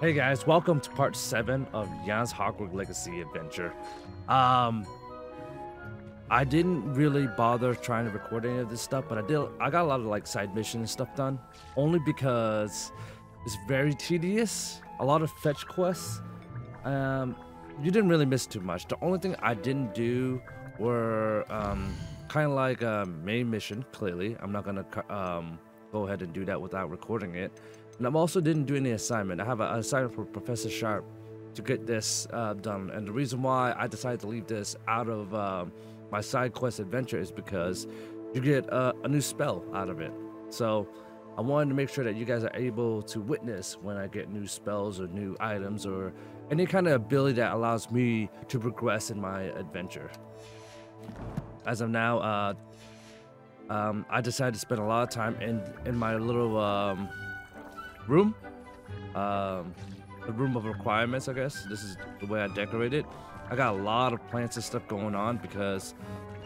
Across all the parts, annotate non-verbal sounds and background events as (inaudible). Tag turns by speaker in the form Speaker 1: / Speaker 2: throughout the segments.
Speaker 1: Hey guys, welcome to part 7 of Yan's Hogwarts Legacy adventure. Um I didn't really bother trying to record any of this stuff, but I did I got a lot of like side mission stuff done only because it's very tedious, a lot of fetch quests. Um you didn't really miss too much. The only thing I didn't do were um kind of like a main mission, clearly. I'm not going to um go ahead and do that without recording it. And I also didn't do any assignment. I have an assignment for Professor Sharp to get this uh, done. And the reason why I decided to leave this out of um, my side quest adventure is because you get uh, a new spell out of it. So I wanted to make sure that you guys are able to witness when I get new spells or new items or any kind of ability that allows me to progress in my adventure. As of now, uh, um, I decided to spend a lot of time in in my little um, room. Um, the room of requirements, I guess. This is the way I decorate it. I got a lot of plants and stuff going on because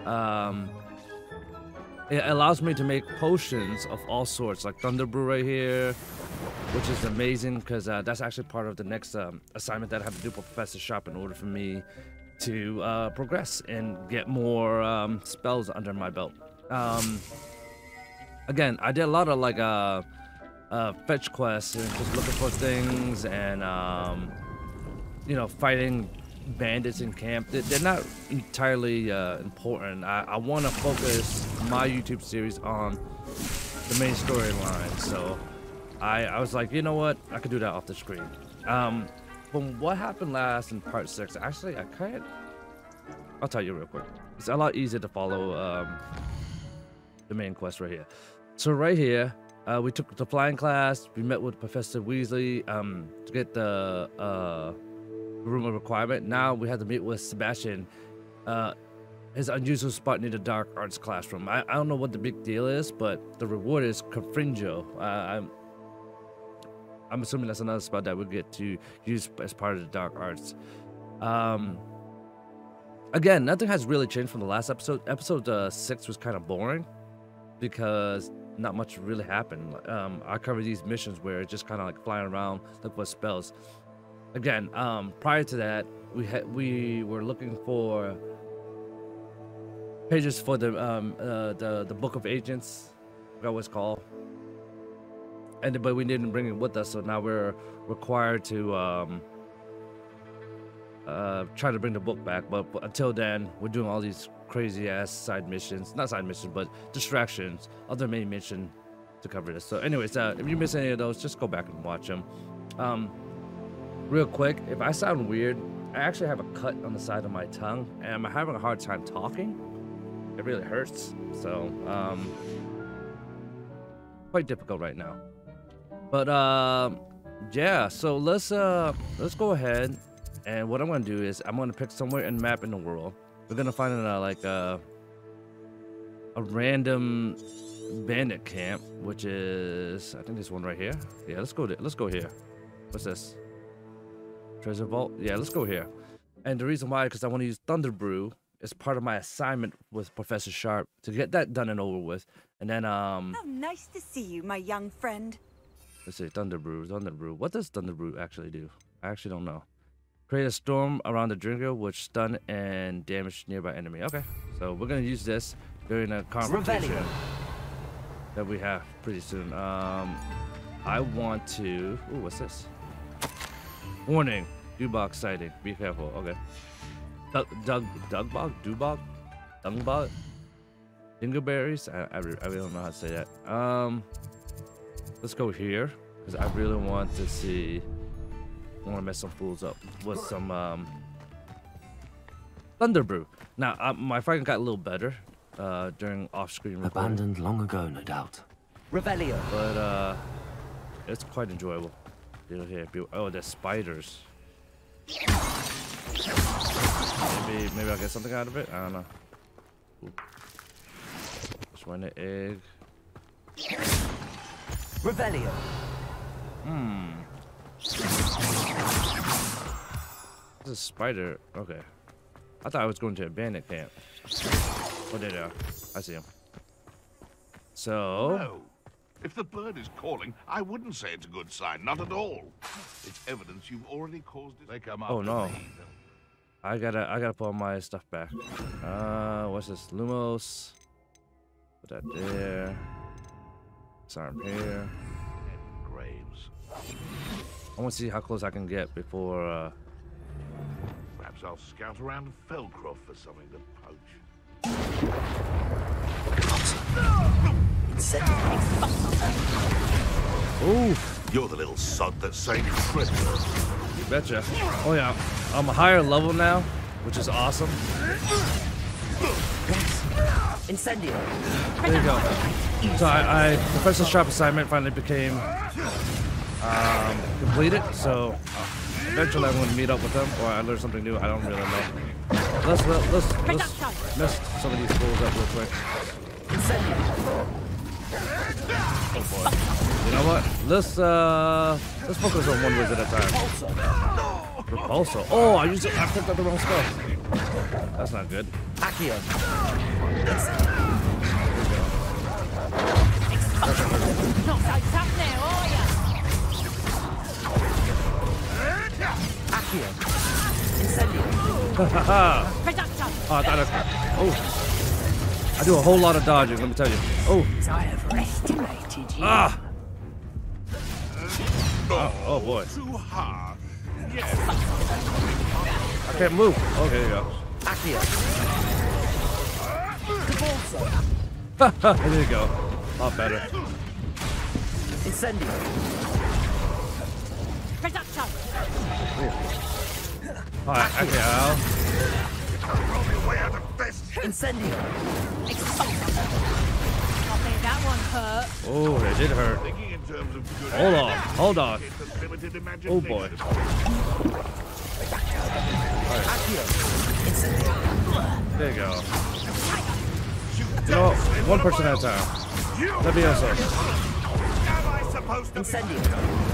Speaker 1: um, it allows me to make potions of all sorts, like Thunder Brew right here, which is amazing because uh, that's actually part of the next um, assignment that I have to do for Professor Sharp in order for me to uh, progress and get more um, spells under my belt. Um, again, I did a lot of like uh, uh, fetch quests and just looking for things and um, you know fighting bandits in camp. They're not entirely uh, important. I, I want to focus my YouTube series on the main storyline. So I, I was like, you know what? I could do that off the screen. Um, from what happened last in part six, actually, I can't. I'll tell you real quick. It's a lot easier to follow um, the main quest right here. So right here, uh, we took the flying class. We met with Professor Weasley um, to get the uh, room of requirement. Now we have to meet with Sebastian. Uh, his unusual spot near the dark arts classroom. I, I don't know what the big deal is, but the reward is Confringo. Uh, I'm I'm assuming that's another spot that we get to use as part of the dark arts. Um, again, nothing has really changed from the last episode. Episode uh, six was kind of boring because not much really happened. Um, I covered these missions where it's just kind of like flying around, look for spells. Again, um, prior to that, we had we were looking for pages for the um, uh, the the book of agents. I forgot what called. And but we didn't bring it with us, so now we're required to um, uh, try to bring the book back. But, but until then, we're doing all these crazy ass side missions, not side missions, but distractions, other main mission to cover this. So, anyways, uh, if you miss any of those, just go back and watch them. Um, real quick, if I sound weird, I actually have a cut on the side of my tongue, and I'm having a hard time talking. It really hurts, so um, quite difficult right now. But uh, yeah, so let's uh, let's go ahead, and what I'm gonna do is I'm gonna pick somewhere in map in the world. We're gonna find a, like a a random bandit camp, which is I think this one right here. Yeah, let's go. There. Let's go here. What's this? Treasure vault. Yeah, let's go here. And the reason why, because I want to use Thunder Brew as part of my assignment with Professor Sharp to get that done and over with. And then um.
Speaker 2: How nice to see you, my young friend.
Speaker 1: Let's see, Thunder Brew, Thunder Brew. What does Thunder Brew actually do? I actually don't know. Create a storm around the drinker which stun and damage nearby enemy. Okay, so we're gonna use this during a competition that we have pretty soon. Um, I want to. Ooh, what's this? Warning: Dewbog sighting. Be careful. Okay. Doug, Doug, Dugbog, Dewbog, Dungbog, Dingleberries. I, I, I really don't know how to say that. Um, let's go here because I really want to see I want to mess some fools up with some um, Thunder Brew. Now, uh, my fighting got a little better uh, during off-screen recording.
Speaker 3: Abandoned long ago, no doubt.
Speaker 2: Revelio.
Speaker 1: But uh, it's quite enjoyable. You here, oh, there's spiders. Maybe, maybe I'll get something out of it. I don't know. Ooh. Just want an egg.
Speaker 2: Revelio.
Speaker 1: Hmm. This is a spider. Okay. I thought I was going to a bandit camp. Oh, there they are. I see him. So.
Speaker 4: No. If the bird is calling, I wouldn't say it's a good sign. Not at all.
Speaker 3: It's evidence you've already caused it. They come
Speaker 1: up
Speaker 3: Oh,
Speaker 1: no.
Speaker 3: me.
Speaker 1: I gotta I gotta put my stuff back. Uh, what's this? Lumos. Put that there. Disarm here.
Speaker 3: Graves.
Speaker 1: I want to see how close I can get before. Uh,
Speaker 3: Perhaps I'll scout around Feldcroft for something to poach.
Speaker 1: ooh,
Speaker 3: You're the little sod that saved Chris.
Speaker 1: you betcha. Oh yeah, I'm a higher level now, which is awesome.
Speaker 2: Incendio.
Speaker 1: There you go. So I, I Professor Sharp assignment finally became um, completed. So uh, eventually I'm going to meet up with them, or I learn something new. I don't really know. Let's let, let's let's mess some of these fools up real quick. Oh boy. You know what? Let's uh let's focus on one wizard at a time. Depulso. Oh, I used it. I picked up the wrong spell. That's not good.
Speaker 2: Accio. (laughs)
Speaker 1: Oh, I thought I, oh. I do a whole lot of dodging, let me tell you. Oh,
Speaker 4: I have you.
Speaker 1: ah. Oh, oh boy. I can't move. Okay, there you go.
Speaker 2: Accio. (laughs)
Speaker 1: there you go. A lot better.
Speaker 2: Incendio.
Speaker 4: Reducto.
Speaker 1: Alright, okay, Al.
Speaker 3: Roll your way out of this.
Speaker 2: Incendio.
Speaker 4: Expulso. That one hurt.
Speaker 1: Oh, that did hurt.
Speaker 3: Thinking in terms of good
Speaker 1: Hold on, hold on.
Speaker 3: It's a limited
Speaker 1: Oh boy. There you go. Know? One person at a time. Let me also.
Speaker 3: Am I supposed to be
Speaker 2: Incendio.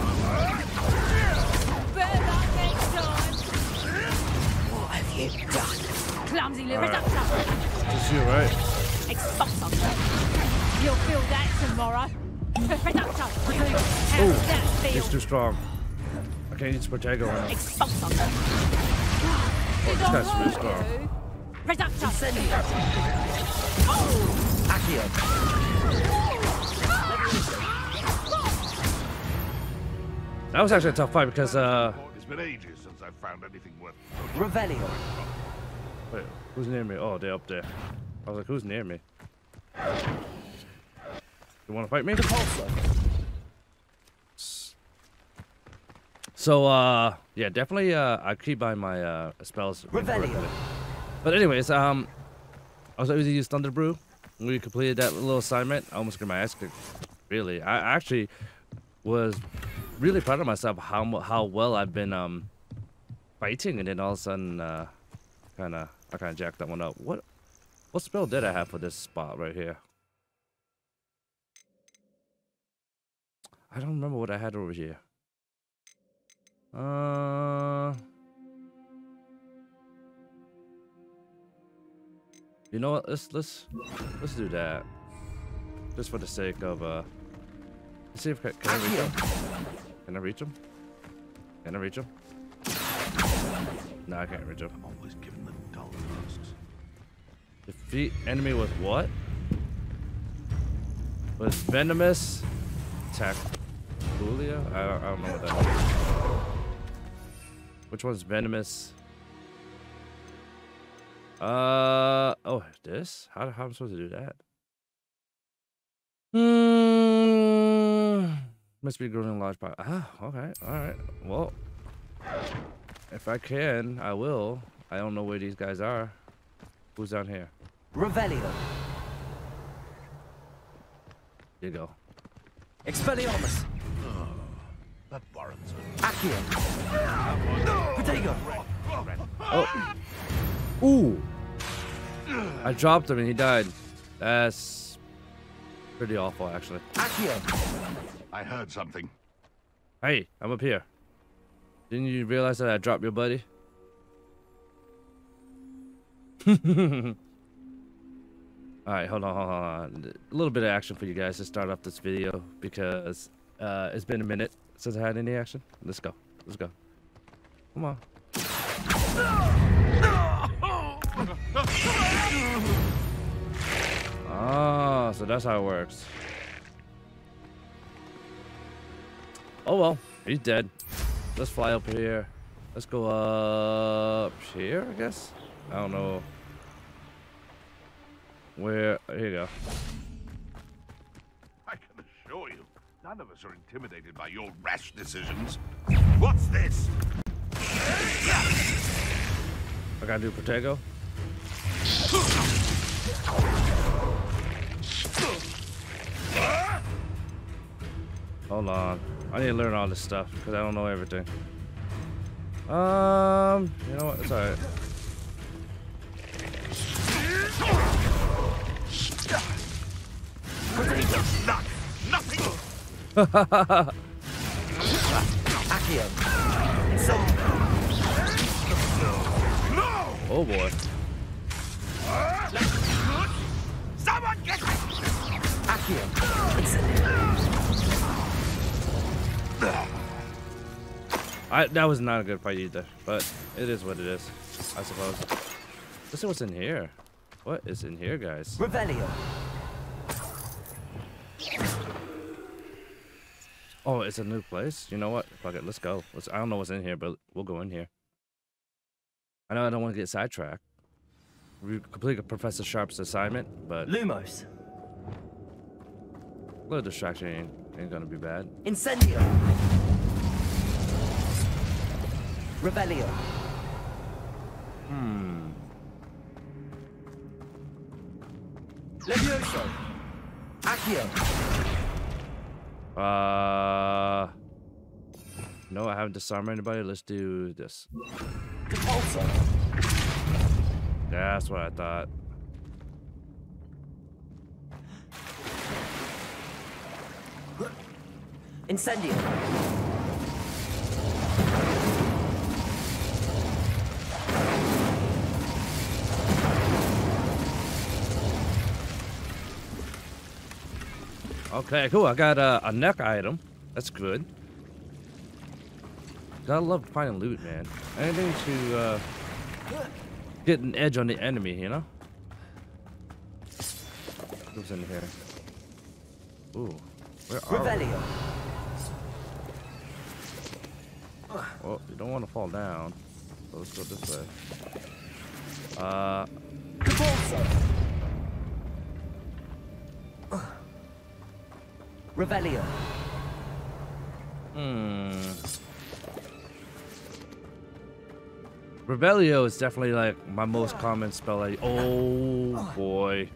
Speaker 2: What have you done?
Speaker 4: Clumsily
Speaker 1: All right.
Speaker 4: reducto.
Speaker 1: Just you, right?
Speaker 4: Expulso. You'll feel that tomorrow. Reducto. How's
Speaker 1: Ooh,
Speaker 4: that?
Speaker 1: He's too strong. I can't use Protego on him.
Speaker 4: Expulso. Did
Speaker 1: this
Speaker 4: I
Speaker 1: guy's
Speaker 4: warn
Speaker 1: really strong.
Speaker 4: you? Reducto.
Speaker 2: Incendio. Accio.
Speaker 1: That was actually a tough fight because, uh,
Speaker 3: It's been ages since I've found anything worth.
Speaker 2: Revelio.
Speaker 1: wait, who's near me? Oh, they're up there. I was like, who's near me? You want to fight me? So, uh, yeah, definitely, uh, I keep by my, uh, spells.
Speaker 2: Revelio.
Speaker 1: But anyways, um, I was able to use Thunder Brew. We completed that little assignment. I almost got my ass kicked. Really, I actually was really proud of myself how how well I've been um fighting, and then all of a sudden, uh, kind of I kind of jacked that one up. What what spell did I have for this spot right here? I don't remember what I had over here. Uh. You know what? Let's let's let's do that. Just for the sake of uh. Let's see if can, can I reach him. Can I reach him? Can I reach him? No, I can't reach him.
Speaker 3: Always given the dull tasks.
Speaker 1: Defeat enemy with what? With venomous attack. Julia? I don't, I don't know what that is. Which one's venomous? Uh oh, this? How how am I supposed to do that? Hmm. Must be growing in large part. Ah, okay, all right. Well, if I can, I will. I don't know where these guys are. Who's down here?
Speaker 2: Revelio.
Speaker 1: Here you go.
Speaker 2: Expelliarmus.
Speaker 3: That warrants it.
Speaker 2: Accio. Protego.
Speaker 1: Oh. Ooh. I dropped him and he died. That's pretty awful, actually.
Speaker 2: Accio.
Speaker 3: I heard something.
Speaker 1: Hey, I'm up here. Didn't you realize that I dropped your buddy? (laughs) Alright, hold on, hold on. A little bit of action for you guys to start off this video because uh, it's been a minute since I had any action. Let's go. Let's go. Come on. Ah, so that's how it works. Oh well, he's dead. Let's fly up here. Let's go up here, I guess. I don't know. Where? Here you go.
Speaker 3: I can assure you, none of us are intimidated by your rash decisions. What's this?
Speaker 1: I gotta do Protego. (laughs) Hold on. I need to learn all this stuff because I don't know everything. Um, you know what? It's alright. (laughs) Oh boy.
Speaker 3: Someone get!
Speaker 1: I that was not a good fight either, but it is what it is, I suppose. Let's see what's in here. What is in here, guys?
Speaker 2: Revelio.
Speaker 1: Oh, it's a new place. You know what? Fuck it. Let's go. Let's, I don't know what's in here, but we'll go in here. I know I don't want to get sidetracked. We complete Professor Sharp's assignment, but
Speaker 2: Lumos.
Speaker 1: a little distraction ain't, ain't gonna be bad.
Speaker 2: Incendio. Revelio.
Speaker 1: Hmm.
Speaker 2: Levioso. Accio.
Speaker 1: Uh. No, I haven't disarmed anybody. Let's do this.
Speaker 2: Depulso.
Speaker 1: That's what I thought.
Speaker 2: Incendio.
Speaker 1: Okay, cool. I got a, a neck item. That's good. Gotta love finding loot, man. Anything to uh, get an edge on the enemy, you know? Who's in here? Ooh, where are we?
Speaker 2: Revelio.
Speaker 1: Well, you don't want to fall down. So let's go this way. Uh.
Speaker 2: Revelio.
Speaker 1: hmm. Revelio is definitely like my most common spell. Oh boy,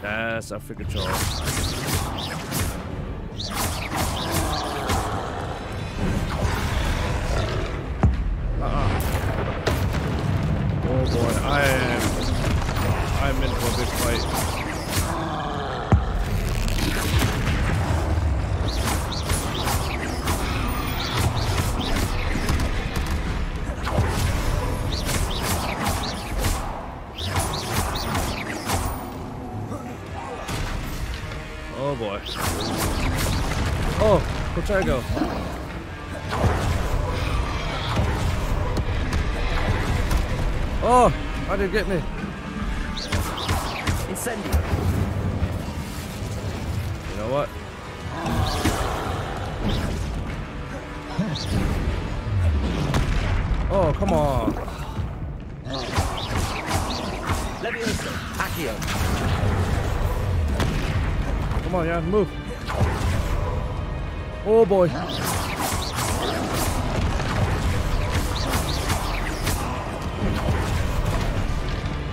Speaker 1: that's a freaking control. It get me?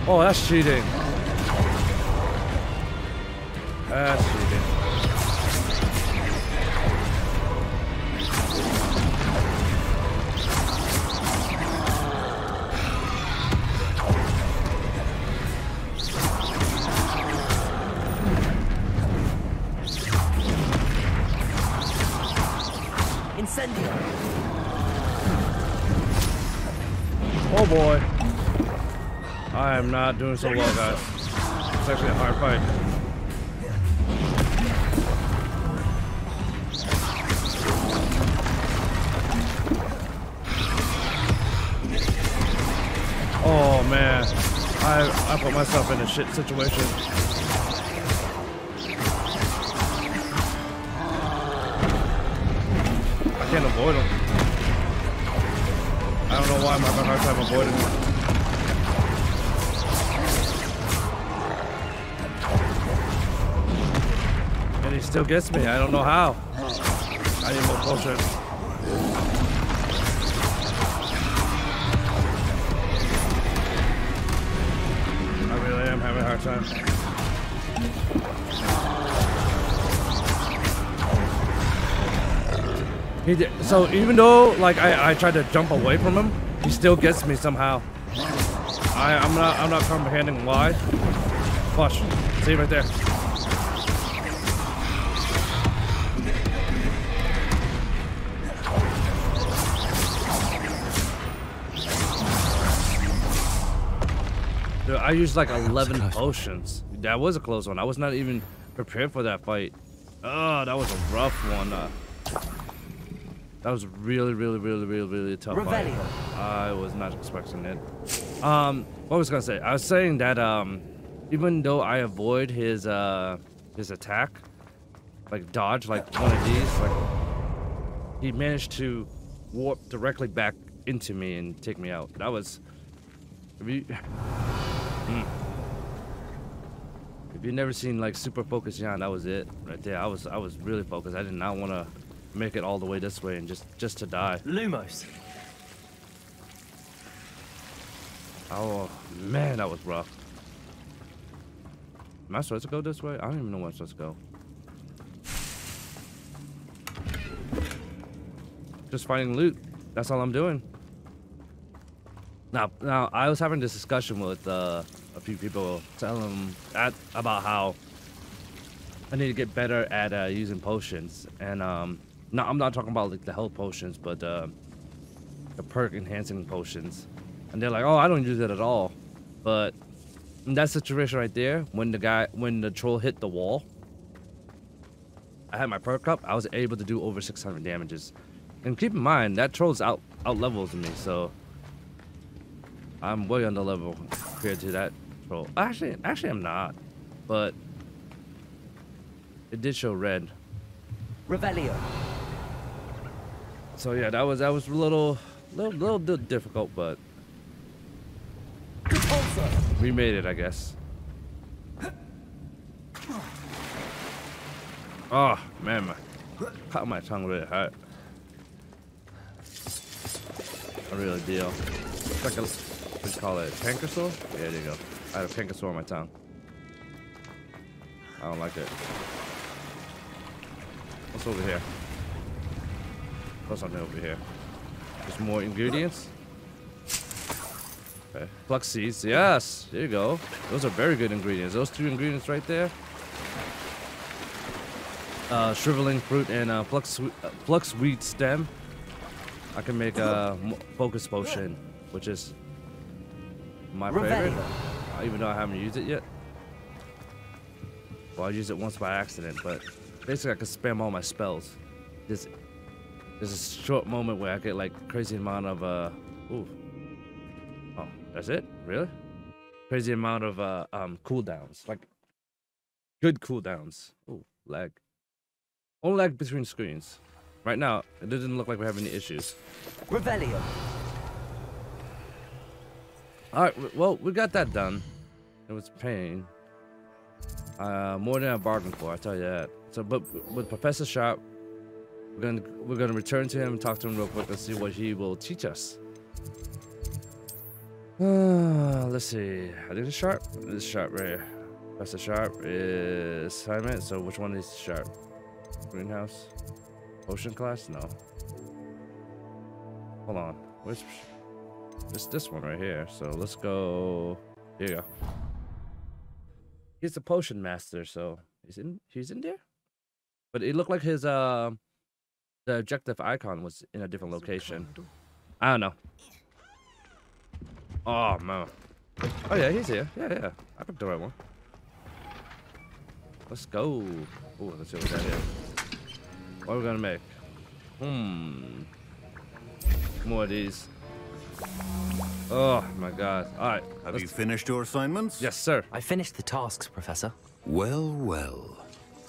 Speaker 1: Oh, that's cheating. That's cheating. not doing so well, guys. It's actually a hard fight. Oh, man. I, I put myself in a shit situation. I can't avoid them. I don't know why I'm having a hard time avoiding them. Still gets me. I don't know how. I need more potion. I really am having a hard time. He did, so even though like I, I tried to jump away from him, he still gets me somehow. I, I'm not I'm not comprehending why. Watch. See right there. Dude, I used like 11 potions. That was a close one. I was not even prepared for that fight. Oh, that was a rough one. Uh, that was really, really, really, really, really a tough fight. I was not expecting it. Um, what was I gonna say? I was saying that um, even though I avoid his uh his attack, like dodge, like one of these, like he managed to warp directly back into me and take me out. That was. If you, Mm. if you've never seen like super focused Yan, that was it right there. I was I was really focused. I did not want to make it all the way this way and just just to die.
Speaker 2: Lumos.
Speaker 1: Oh man, that was rough. Am I supposed to go this way? I don't even know where I'm supposed to go. Just finding loot. That's all I'm doing. Now, now I was having this discussion with uh, a few people, telling them at, about how I need to get better at uh, using potions, and um, no, I'm not talking about like the health potions, but uh, the perk enhancing potions. And they're like, "Oh, I don't use it at all." But in that situation right there, when the guy, when the troll hit the wall, I had my perk up. I was able to do over 600 damages. And keep in mind that troll's out out levels me, so I'm way under level compared to that troll. Actually, actually I'm not, but it did show red.
Speaker 2: Revelio.
Speaker 1: So yeah, that was that was a little little little di- difficult, but we made it, I guess. Oh man, my how my tongue really hurt. I really deal. It's like a you call it? Canker sore? Yeah, there you go. I have a canker sore on my tongue. I don't like it. What's over here? What's something over here? There's more ingredients. Okay. Flux seeds, yes. There you go. Those are very good ingredients. Those two ingredients right there. Uh, shriveling fruit and uh, flux uh, flux weed stem. I can make a focus potion, which is my favorite. Even though I haven't used it yet. Well, I used it once by accident, but basically I can spam all my spells. There's, there's a short moment where I get like crazy amount of uh, ooh. Oh, that's it? Really? Crazy amount of uh um cooldowns, like good cooldowns. Ooh, lag. Only lag between screens. Right now, it doesn't look like we have any issues.
Speaker 2: Revelio.
Speaker 1: All right, well, we got that done. It was pain. Uh, more than I bargained for, I tell you that. So, but with Professor Sharp, we're gonna we're gonna return to him, talk to him real quick, and see what he will teach us. Uh, (sighs) let's see. I think it's Sharp. This is Sharp right here. Professor Sharp is assignment. So which one is Sharp? Greenhouse. Ocean class? No. Hold on. Where's it's this one right here. So let's go. Here you go. He's the potion master, so he's in. He's in there. But it looked like his uh, the objective icon was in a different location. I don't know. Oh man. Oh yeah, he's here. Yeah, yeah. I picked the right one. Let's go. Oh, let's see what that is. What are we gonna make? Hmm. More of these. Oh my god. All right.
Speaker 5: Have
Speaker 1: let's-
Speaker 5: you finished your assignments?
Speaker 1: Yes, sir.
Speaker 2: I finished the tasks, Professor.
Speaker 5: Well, well.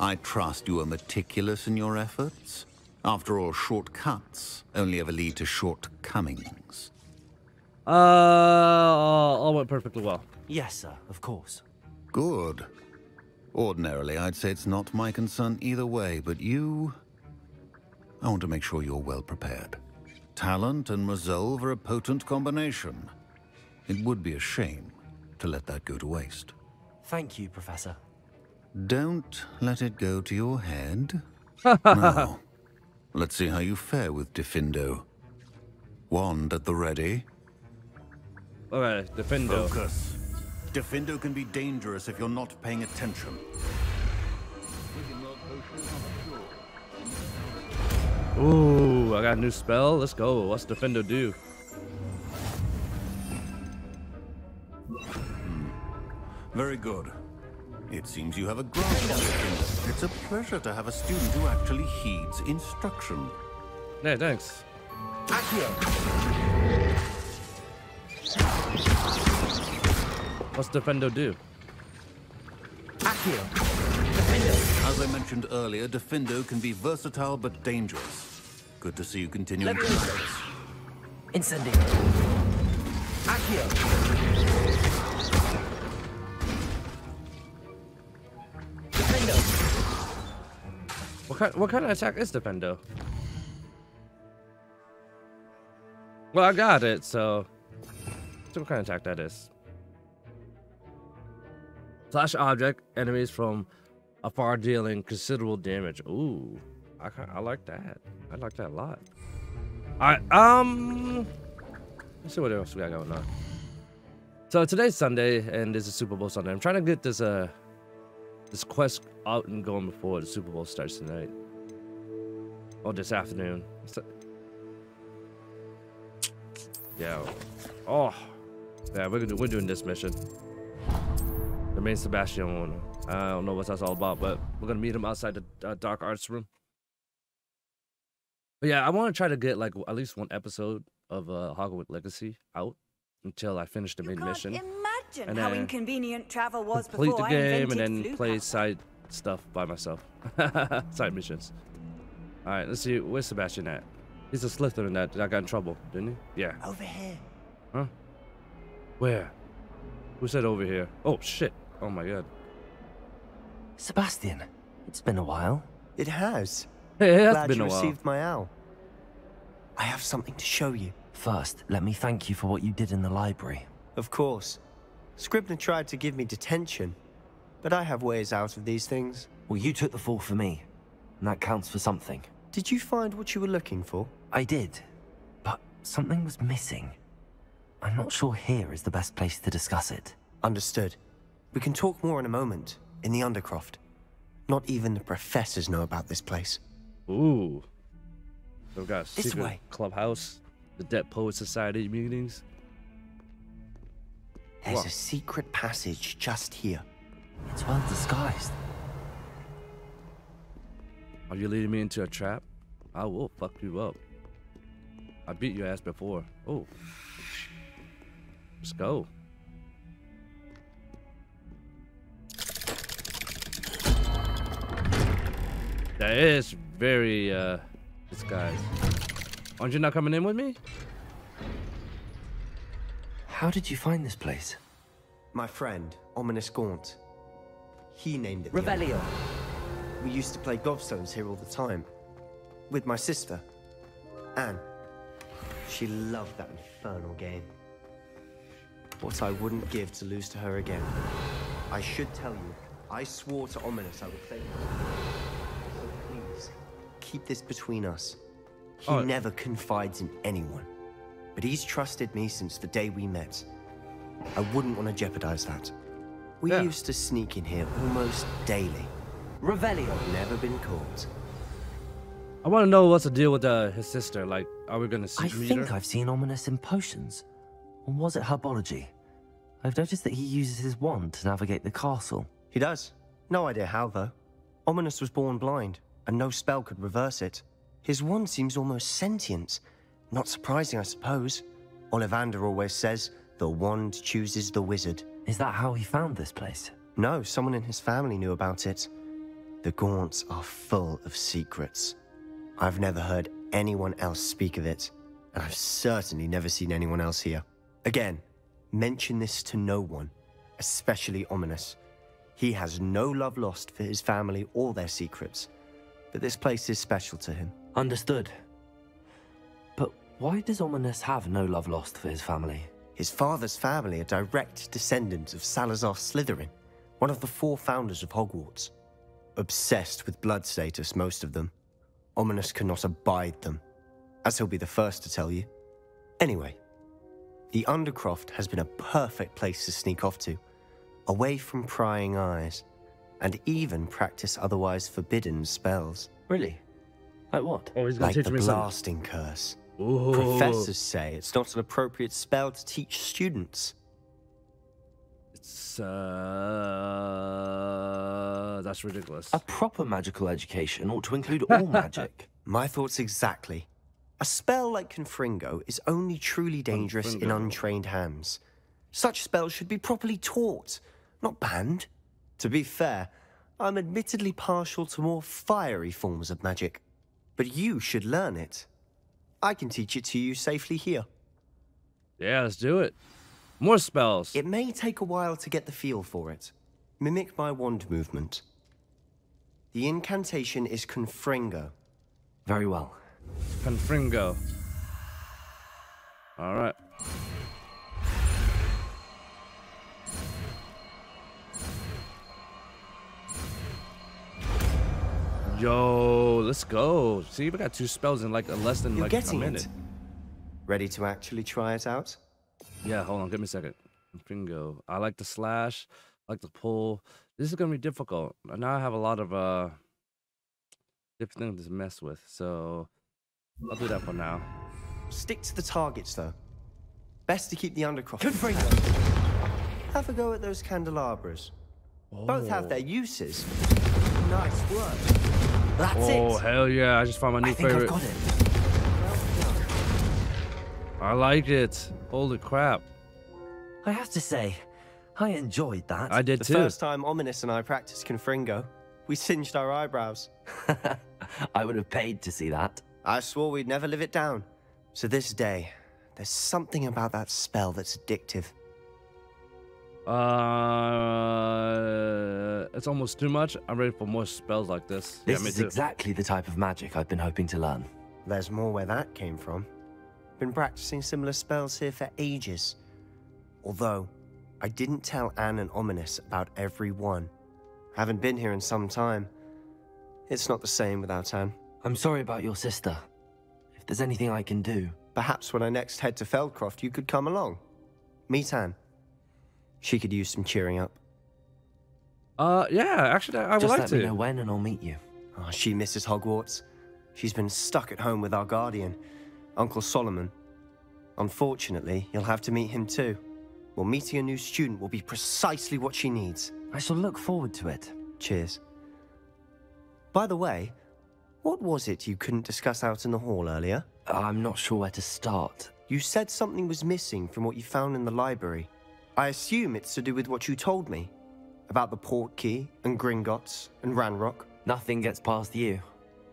Speaker 5: I trust you are meticulous in your efforts. After all, shortcuts only ever lead to shortcomings.
Speaker 1: Uh, all went perfectly well.
Speaker 2: Yes, sir, of course.
Speaker 5: Good. Ordinarily, I'd say it's not my concern either way, but you... I want to make sure you're well prepared. Talent and resolve are a potent combination. It would be a shame to let that go to waste.
Speaker 2: Thank you, Professor.
Speaker 5: Don't let it go to your head. (laughs) now, let's see how you fare with Diffindo. Wand at the ready.
Speaker 1: Okay, defendo.
Speaker 5: Focus. Diffindo can be dangerous if you're not paying attention.
Speaker 1: Ooh, I got a new spell. Let's go. What's defendo do? Hmm.
Speaker 5: Very good. It seems you have a grasp on Diffindo. It's a pleasure to have a student who actually heeds instruction.
Speaker 1: Yeah, thanks. What's defendo do?
Speaker 5: As I mentioned earlier, Diffindo can be versatile but dangerous. Good to see you continuing to practice.
Speaker 2: Incendio.
Speaker 6: Accio. Diffindo.
Speaker 1: What kind? What kind of attack is defendo? Well, I got it. So, so what kind of attack that is? Slash object enemies from afar, dealing considerable damage. Ooh, I I like that. I like that a lot. All right. Um, let's see what else we got going on. So today's Sunday, and this is Super Bowl Sunday. I'm trying to get this uh this quest out and going before the Super Bowl starts tonight. Or this afternoon. Yeah. Oh. Yeah, we're, we're doing this mission. The main Sebastian one. I don't know what that's all about, but we're gonna meet him outside the uh, Dark Arts room. But yeah, I want to try to get like at least one episode of uh, Hogwarts Legacy out until I finish the
Speaker 7: You
Speaker 1: main
Speaker 7: can't
Speaker 1: mission.
Speaker 7: imagine
Speaker 1: and
Speaker 7: how
Speaker 1: then
Speaker 7: inconvenient travel was
Speaker 1: complete
Speaker 7: before
Speaker 1: the
Speaker 7: I
Speaker 1: game and then play
Speaker 7: powder.
Speaker 1: side stuff by myself. (laughs) side missions. All right, let's see. Where's Sebastian at? He's a Slytherin that, that got in trouble, didn't he? Yeah.
Speaker 7: Over here.
Speaker 1: Huh? Where? Who said over here? Oh shit! Oh my god.
Speaker 2: Sebastian, it's been a while.
Speaker 8: It has.
Speaker 1: Hey, (laughs) it has
Speaker 8: Glad
Speaker 1: been
Speaker 8: you
Speaker 1: a while.
Speaker 8: received my owl. I have something to show you.
Speaker 2: First, let me thank you for what you did in the library.
Speaker 8: Of course. Scribner tried to give me detention, but I have ways out of these things.
Speaker 2: Well, you took the fall for me, and that counts for something.
Speaker 8: Did you find what you were looking for?
Speaker 2: I did, but something was missing. I'm not sure here is the best place to discuss it.
Speaker 8: Understood. We can talk more in a moment, in the Undercroft. Not even the professors know about this place.
Speaker 1: Ooh. So we got a
Speaker 8: This
Speaker 1: secret
Speaker 8: way.
Speaker 1: clubhouse, the Dead Poet Society meetings.
Speaker 8: There's
Speaker 1: What?
Speaker 8: a secret passage just here.
Speaker 2: It's well disguised.
Speaker 1: Are you leading me into a trap? I will fuck you up. I beat your ass before. Oh. Let's go. That is very uh disguised. Aren't you not coming in with me?
Speaker 2: How did you find this place?
Speaker 8: My friend, Ominis Gaunt. He named it.
Speaker 2: Revelio.
Speaker 8: We used to play gobstones here all the time. With my sister, Anne. She loved that infernal game. What I wouldn't give to lose to her again. I should tell you, I swore to Ominis I would play keep this between us. He
Speaker 1: Oh.
Speaker 8: never confides in anyone. But he's trusted me since the day we met. I wouldn't want to jeopardize that. We
Speaker 1: Yeah.
Speaker 8: used to sneak in here almost daily.
Speaker 2: Revelio.
Speaker 8: Never been caught.
Speaker 1: I want to know what's the deal with uh, his sister. Like, are we gonna see
Speaker 2: I
Speaker 1: meet
Speaker 2: think
Speaker 1: her?
Speaker 2: I've seen Ominis in potions. Or was it herbology? I've noticed that he uses his wand to navigate the castle.
Speaker 8: He does. No idea how, though. Ominous was born blind, and no spell could reverse it. His wand seems almost sentient. Not surprising, I suppose. Ollivander always says, the wand chooses the wizard.
Speaker 2: Is that how he found this place?
Speaker 8: No, someone in his family knew about it. The Gaunts are full of secrets. I've never heard anyone else speak of it, and I've certainly never seen anyone else here. Again, mention this to no one, especially Ominis. He has no love lost for his family or their secrets, but this place is special to him.
Speaker 2: Understood. But why does Ominis have no love lost for his family?
Speaker 8: His father's family are direct descendants of Salazar Slytherin, one of the four founders of Hogwarts. Obsessed with blood status, most of them. Ominis cannot abide them, as he'll be the first to tell you. Anyway, the Undercroft has been a perfect place to sneak off to, away from prying eyes, and even practice otherwise forbidden spells,
Speaker 2: Really? Like what?
Speaker 1: Oh, he's gonna
Speaker 8: like
Speaker 1: teach
Speaker 8: the
Speaker 1: me something.
Speaker 8: blasting curse.
Speaker 1: Ooh.
Speaker 8: Professors say it's not an appropriate spell to teach students.
Speaker 1: It's, uh, that's ridiculous.
Speaker 2: A proper magical education ought to include all (laughs) magic.
Speaker 8: My thoughts exactly. A spell like Confringo is only truly dangerous in untrained hands. Such spells should be properly taught, not banned. To be fair, I'm admittedly partial to more fiery forms of magic. But you should learn it. I can teach it to you safely here.
Speaker 1: Yeah, let's do it. More spells.
Speaker 8: It may take a while to get the feel for it. Mimic my wand movement. The incantation is Confringo.
Speaker 2: Very well.
Speaker 1: Confringo. All right. Yo, let's go. See, we got two spells in like less than
Speaker 8: You're
Speaker 1: like a
Speaker 8: getting
Speaker 1: minute.
Speaker 8: it. Ready to actually try it out?
Speaker 1: Yeah, hold on, give me a second. Confringo. I like the slash. I like the pull. This is gonna be difficult. Now I have a lot of uh different things to mess with, so I'll do that for now.
Speaker 8: Stick to the targets, though. Best to keep the undercroft. Confringo! Have a go at those candelabras. Both have their uses. Nice work. That's
Speaker 1: Oh
Speaker 8: it.
Speaker 1: hell yeah! I just found my new
Speaker 2: I think
Speaker 1: favorite.
Speaker 2: I've got it.
Speaker 1: I like it. Holy crap!
Speaker 2: I have to say, I enjoyed that.
Speaker 1: I did
Speaker 8: The
Speaker 1: too.
Speaker 8: first time Ominis and I practiced Confringo, we singed our eyebrows. (laughs)
Speaker 2: I would have paid to see that.
Speaker 8: I swore we'd never live it down. So this day, there's something about that spell that's addictive.
Speaker 1: Uh, it's almost too much. I'm ready for more spells like this.
Speaker 2: This
Speaker 1: yeah,
Speaker 2: is
Speaker 1: too.
Speaker 2: exactly the type of magic I've been hoping to learn.
Speaker 8: There's more where that came from. Been practicing similar spells here for ages. Although, I didn't tell Anne and Ominis about every one. Haven't been here in some time. It's not the same without Anne.
Speaker 2: I'm sorry about your sister. If there's anything I can do,
Speaker 8: Perhaps when I next head to Feldcroft, you could come along. Meet Anne. She could use some cheering up.
Speaker 1: Uh, yeah. Actually, I would
Speaker 2: just
Speaker 1: like
Speaker 2: let
Speaker 1: to.
Speaker 2: me know when and I'll meet you.
Speaker 8: Oh, she misses Hogwarts. She's been stuck at home with our guardian, Uncle Solomon. Unfortunately, you'll have to meet him too. Well, meeting a new student will be precisely what she needs.
Speaker 2: I shall look forward to it.
Speaker 8: Cheers. By the way, what was it you couldn't discuss out in the hall earlier?
Speaker 2: I'm not sure where to start.
Speaker 8: You said something was missing from what you found in the library. I assume it's to do with what you told me about the port key and Gringotts and Ranrock.
Speaker 2: Nothing gets past you.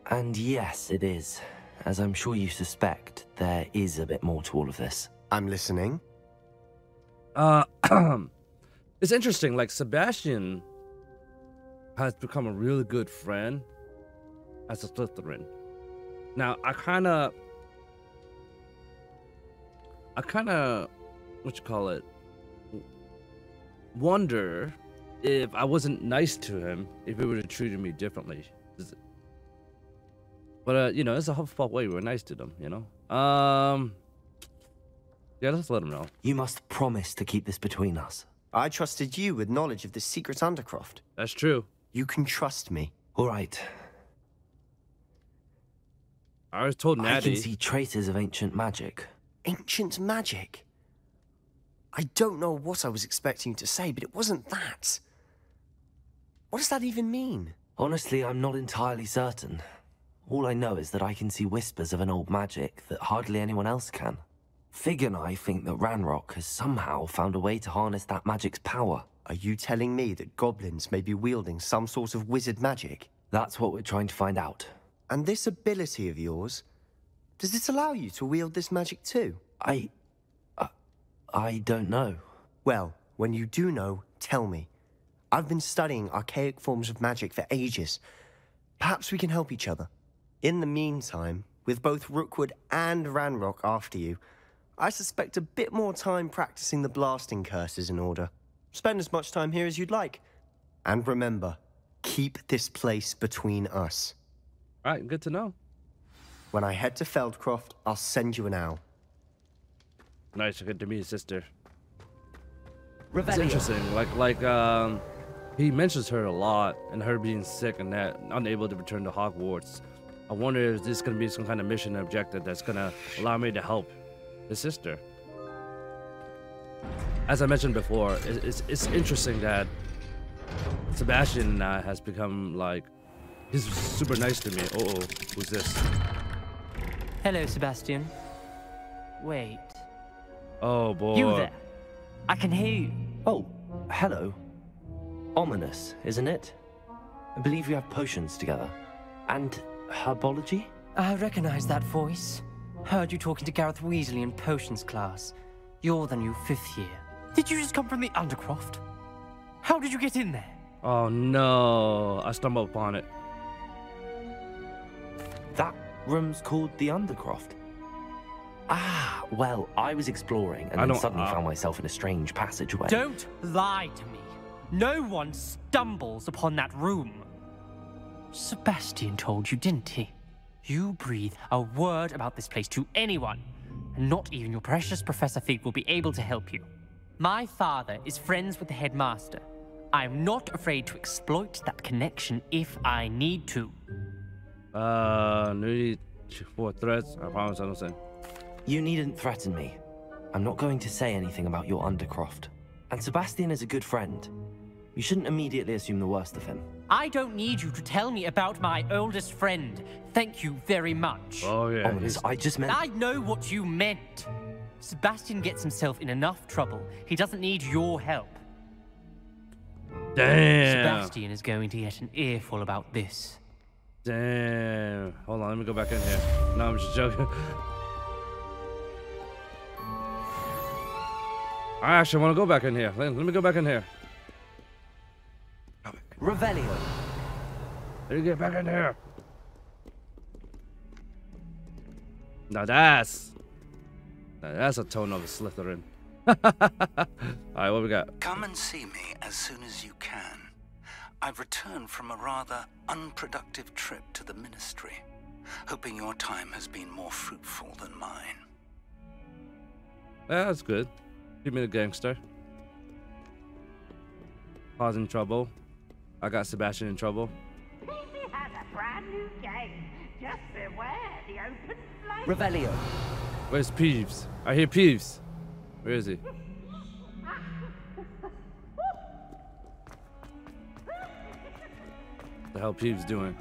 Speaker 2: And yes, it is. As I'm sure you suspect, there is a bit more to all of this.
Speaker 8: I'm listening.
Speaker 1: Uh, (clears throat) it's interesting. Like Sebastian has become a really good friend as a Slytherin. Now, I kind of, I kind of, what you call it, wonder if I wasn't nice to him, if he would have treated me differently. But uh, you know, it's a Hufflepuff way. We're nice to them, you know. Um, yeah, let's let him know.
Speaker 2: You must promise to keep this between us.
Speaker 8: I trusted you with knowledge of the secret Undercroft.
Speaker 1: That's true.
Speaker 8: You can trust me.
Speaker 2: All right.
Speaker 1: I was told
Speaker 2: I can see traces of ancient magic.
Speaker 8: Ancient magic. I don't know what I was expecting you to say, but it wasn't that. What does that even mean?
Speaker 2: Honestly, I'm not entirely certain. All I know is that I can see whispers of an old magic that hardly anyone else can. Fig and I think that Ranrock has somehow found a way to harness that magic's power.
Speaker 8: Are you telling me that goblins may be wielding some sort of wizard magic?
Speaker 2: That's what we're trying to find out.
Speaker 8: And this ability of yours, does it allow you to wield this magic too?
Speaker 2: I. I don't know.
Speaker 8: Well, when you do know, tell me. I've been studying archaic forms of magic for ages. Perhaps we can help each other. In the meantime, with both Rookwood and Ranrock after you, I suspect a bit more time practicing the blasting curses in order. Spend as much time here as you'd like. And remember, keep this place between us.
Speaker 1: All right, good to know.
Speaker 8: When I head to Feldcroft, I'll send you an owl.
Speaker 1: Nice, good to meet your sister. It's interesting. Like, like, um, he mentions her a lot, and her being sick and that unable to return to Hogwarts. I wonder if this is gonna be some kind of mission objective that's gonna allow me to help his sister. As I mentioned before, it's it's interesting that Sebastian uh, has become like he's super nice to me. Oh, oh, who's this?
Speaker 6: Hello, Sebastian. Wait.
Speaker 1: Oh boy.
Speaker 6: You there? I can hear you.
Speaker 2: Oh, hello. Ominis, isn't it? I believe we have potions together. And herbology?
Speaker 6: I recognize that voice. Heard you talking to Garreth Weasley in potions class. You're the new fifth year. Did you just come from the Undercroft? How did you get in there?
Speaker 1: Oh no! I stumbled upon it.
Speaker 2: That room's called the Undercroft. Ah, well, I was exploring and
Speaker 1: I
Speaker 2: then suddenly
Speaker 1: uh,
Speaker 2: found myself in a strange passageway.
Speaker 6: Don't lie to me. No one stumbles upon that room. Sebastian told you, didn't he? You breathe a word about this place to anyone, and not even your precious Professor Fig will be able to help you. My father is friends with the headmaster. I'm not afraid to exploit that connection if I need to.
Speaker 1: Uh, no need for threats. I promise I don't say.
Speaker 2: You needn't threaten me. I'm not going to say anything about your Undercroft. And Sebastian is a good friend. You shouldn't immediately assume the worst of him.
Speaker 6: I don't need you to tell me about my oldest friend. Thank you very much.
Speaker 1: Oh yeah. Ominis,
Speaker 2: I just meant.
Speaker 6: I know what you meant. Sebastian gets himself in enough trouble. He doesn't need your help.
Speaker 1: Damn.
Speaker 6: Sebastian is going to get an earful about this.
Speaker 1: Damn. Hold on, let me go back in here. No, I'm just joking. (laughs) I actually want to go back in here. Let, let me go back in here.
Speaker 2: Revelio.
Speaker 1: Let me get back in here. Now that's now that's a tone of a Slytherin. (laughs) All right, what we got?
Speaker 7: Come and see me as soon as you can. I've returned from a rather unproductive trip to the Ministry, hoping your time has been more fruitful than mine.
Speaker 1: That's good. Keep me the gangster. Causing trouble. I got Sebastian in trouble.
Speaker 9: PC has a brand new game. Just beware the open flame.
Speaker 2: Revelio.
Speaker 1: Where's Peeves? I hear Peeves. Where is he? the hell Peeves doing?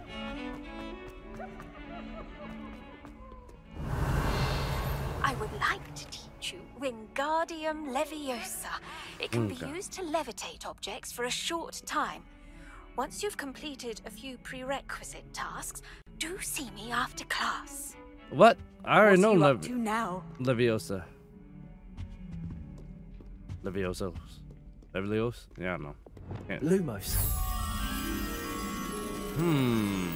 Speaker 10: I would like to teach you Wingardium Leviosa. It can be used to levitate objects for a short time. Once you've completed a few prerequisite tasks, do see me after class.
Speaker 1: What? I already know
Speaker 4: What's you up
Speaker 1: Lev-
Speaker 4: to now?
Speaker 1: Leviosa. Leviosa. Leviosa? Yeah, I don't know. Can't.
Speaker 2: Lumos.
Speaker 1: Hmm.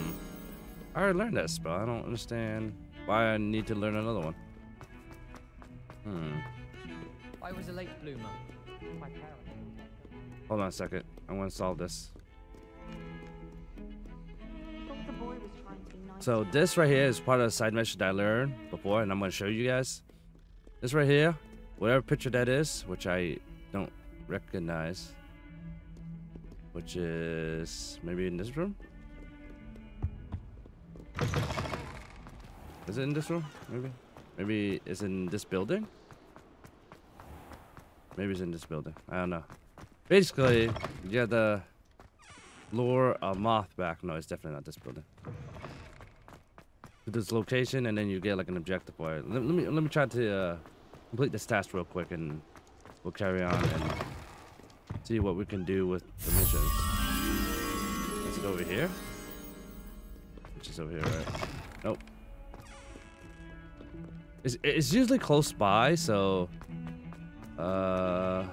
Speaker 1: I already learned that spell. I don't understand why I need to learn another one. Hmm.
Speaker 6: I was a late bloomer. My parents.
Speaker 1: Hold on a second. I want to solve this.
Speaker 9: Thought the boy was trying to be nice.
Speaker 1: So this right here is part of the side mission that I learned before, and I'm gonna show you guys. This right here, whatever picture that is, which I don't recognize, which is maybe in this room. Is it in this room? Maybe. Maybe it's in this building. Maybe it's in this building. I don't know. Basically, get the lure a moth back. No, it's definitely not this building to this location, and then you get like an objective for it. Let, let me let me try to uh, complete this task real quick and we'll carry on and see what we can do with the missions. Is it over here? Which is over here, right? Nope. It's, it's usually close by, so... Uh...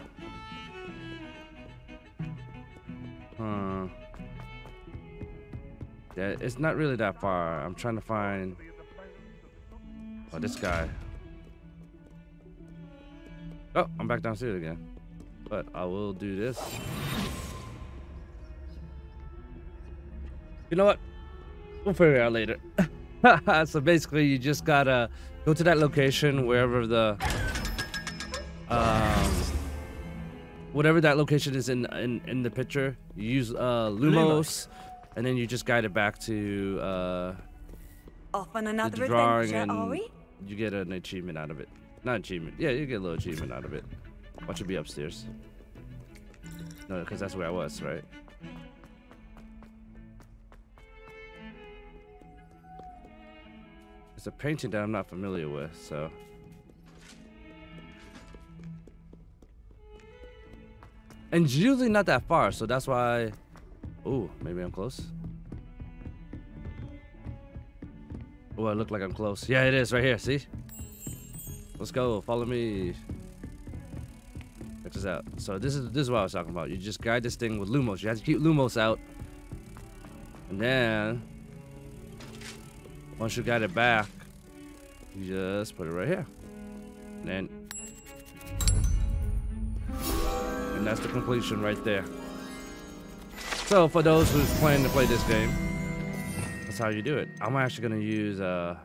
Speaker 1: Huh. Yeah, it's not really that far. I'm trying to find... Oh, this guy. Oh, I'm back downstairs again. But I will do this. You know what? We'll figure it out later. (laughs) so basically, you just gotta go to that location wherever the um whatever that location is in in, in the picture. You use uh Lumos,
Speaker 11: Lumos.
Speaker 1: and then you just guide it back to uh
Speaker 11: Off on
Speaker 1: the
Speaker 11: another
Speaker 1: drawing
Speaker 11: adventure, are
Speaker 1: and
Speaker 11: we?
Speaker 1: you get an achievement out of it. Not achievement. Yeah, you get a little achievement out of it. Watch it be upstairs. No, because that's where I was, right? It's a painting that I'm not familiar with, so. And it's usually not that far, so that's why. Ooh, maybe I'm close. Oh, I look like I'm close. Yeah, it is right here. See? Let's go. Follow me. Check this out. So this is this is what I was talking about. You just guide this thing with Lumos. You have to keep Lumos out, and then once you got it back, you just put it right here. And then and that's the completion right there. So for those who's planning to play this game, that's how you do it. I'm actually gonna use uh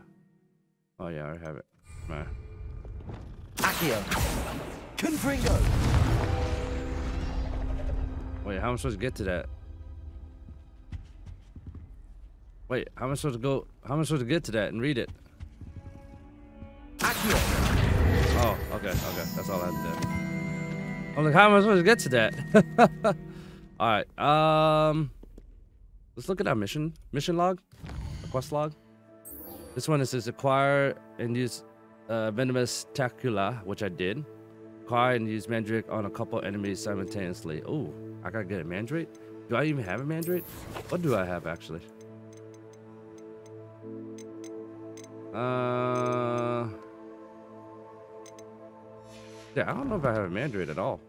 Speaker 1: oh yeah, I already have it. Man.
Speaker 2: Accio. Confringo.
Speaker 1: Wait, how am I supposed to get to that? Wait, how am I supposed to go? How am I supposed to get to that and read it? Oh, okay, okay. That's all I have to do. I'm like, how am I supposed to get to that? (laughs) all right. Um, let's look at our mission mission log, quest log. This one it says acquire and use uh, venomous tentacula, which I did. Acquire and use mandrake on a couple enemies simultaneously. Oh, I gotta get a mandrake. Do I even have a mandrake? What do I have actually? Uh, I don't know if I have a mandrake at all.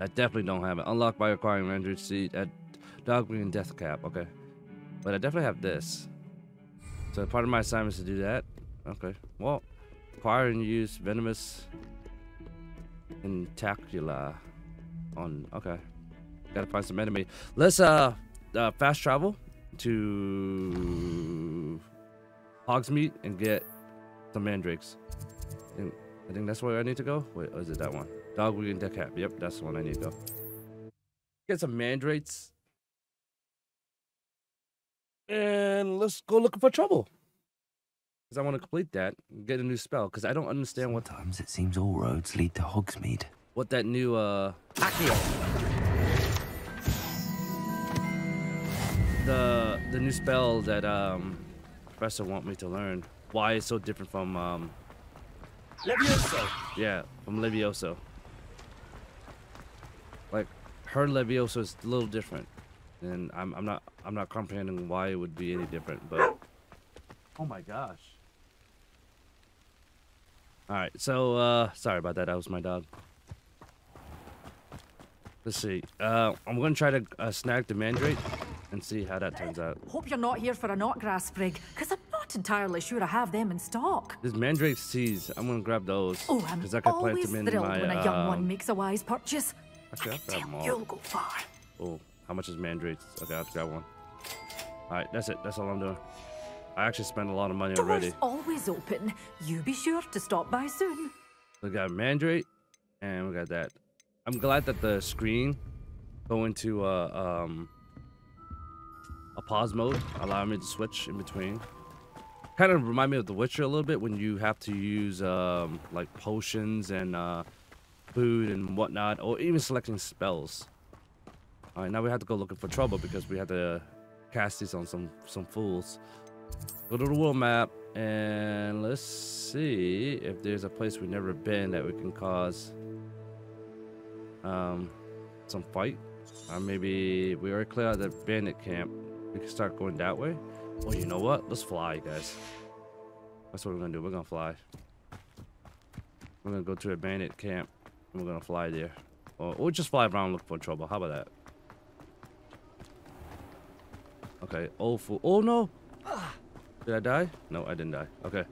Speaker 1: I definitely don't have it. Unlocked by acquiring mandrake seed at Dogweed Death Cap. Okay, but I definitely have this. So part of my assignment is to do that. Okay. Well, acquire and use venomous tentacula on. Okay. Gotta find some enemy. Let's uh, uh fast travel to Hogsmeade and get some mandrakes. And I think that's where I need to go. Wait, or is it that one? Dogweed Death Cap. Yep, that's the one I need to go. Get some mandrakes. And let's go looking for trouble. Because I want to complete that and get a new spell. Because I don't understand what
Speaker 2: Sometimes it seems all roads lead to Hogsmeade.
Speaker 1: what that new uh the the new spell that um professor want me to learn. Why it's so different from um
Speaker 11: Levioso.
Speaker 1: yeah, from Levioso. Like her Levioso is a little different. And I'm I'm not I'm not comprehending why it would be any different, but Oh my gosh. Alright, so uh sorry about that, that was my dog. Let's see. Uh I'm gonna try to uh, snag the mandrake and see how that turns out.
Speaker 12: Hope you're not here for a knotgrass sprig, because I'm not entirely sure I have them in stock.
Speaker 1: This mandrake seeds, I'm gonna grab those.
Speaker 12: Oh, I'm
Speaker 1: I plant
Speaker 12: always
Speaker 1: them in
Speaker 12: thrilled
Speaker 1: my
Speaker 12: when a young
Speaker 1: um,
Speaker 12: one makes a wise purchase.
Speaker 1: Actually, I'll grab them all.
Speaker 12: You'll go far.
Speaker 1: Oh, how much is mandrakes? Okay, I'll grab one. Alright, that's it. That's all I'm doing. I actually spent a lot of money already.
Speaker 12: Doors always open. You be sure to stop by soon.
Speaker 1: We got mandrake, and we got that. I'm glad that the screen go into uh, um, a pause mode, allowing me to switch in between. Kind of remind me of The Witcher a little bit when you have to use um, like potions and uh, food and whatnot, or even selecting spells. All right, now we have to go looking for trouble because we have to cast these on some some fools. Go to the world map. And let's see if there's a place we've never been that we can cause um, some fight. Or maybe we already cleared out the bandit camp. We can start going that way. Oh, you know what? Let's fly, guys. That's what we're gonna do. We're gonna fly. We're gonna go to a bandit camp. We're gonna fly there. Or we'll just fly around and look for trouble. How about that? Okay. Oh, fool. Oh, no. Did I die? No, I didn't die. Okay.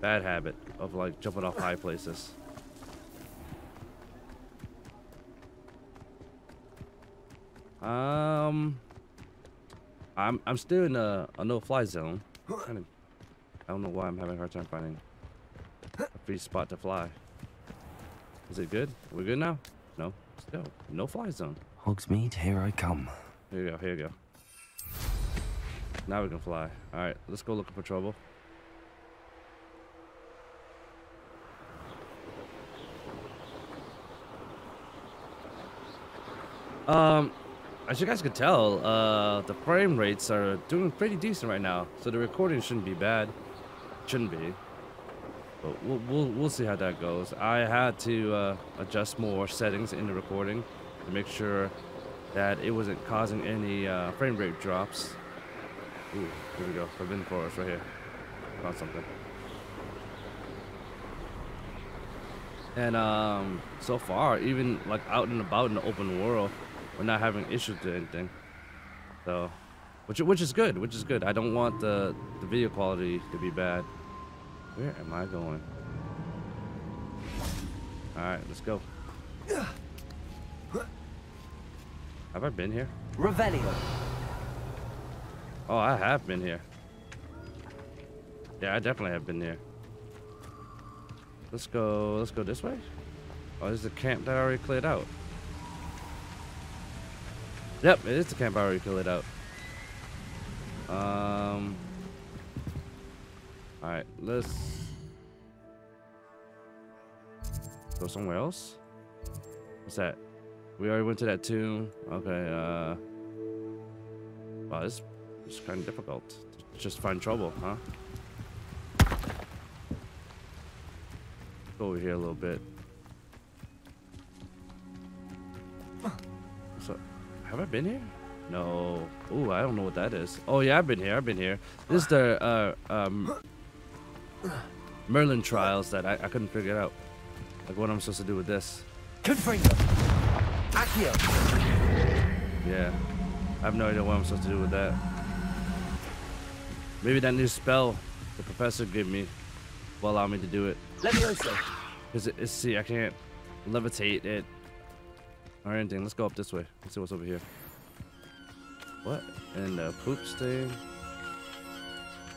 Speaker 1: Bad habit of like jumping off high places. Um, I'm I'm still in a, a no fly zone. Kind of, I don't know why I'm having a hard time finding a free spot to fly. Is it good? We're good now? No, still no fly zone.
Speaker 2: Hogsmeade, here I come.
Speaker 1: Here you go. Here you go. Now we can fly. All right, let's go looking for trouble. Um, as you guys can tell, uh, the frame rates are doing pretty decent right now, so the recording shouldn't be bad. Shouldn't be. But we'll, we'll, we'll see how that goes. I had to uh, adjust more settings in the recording to make sure that it wasn't causing any uh, frame rate drops. Ooh, here we go. Forbidden Forest right here. Found something. And um, so far, even like out and about in the open world, we're not having issues with anything. So, which which is good, which is good. I don't want the the video quality to be bad. Where am I going? All right, let's go. Have I been here?
Speaker 2: Revelio.
Speaker 1: Oh, I have been here. Yeah, I definitely have been here. Let's go. Let's go this way. Oh, this is the camp that I already cleared out. Yep, it is the campfire we already it out. Um. All right, let's go somewhere else. What's that? We already went to that tomb. Okay. Uh. Wow, this is kind of difficult. Just find trouble, huh? Go over here a little bit. Have I been here? No. Ooh, I don't know what that is. Oh yeah, I've been here. I've been here. This is the uh, um, Merlin trials that I, I couldn't figure out. Like what I'm supposed to do with this.
Speaker 2: Confringo. Accio.
Speaker 1: Yeah. I have no idea what I'm supposed to do with that. Maybe that new spell the professor gave me will allow me to do it.
Speaker 2: Let me Levioso.
Speaker 1: Cause it, it's, see, I can't levitate it or anything. Let's go up this way. Let's see what's over here. What? And the poop stain.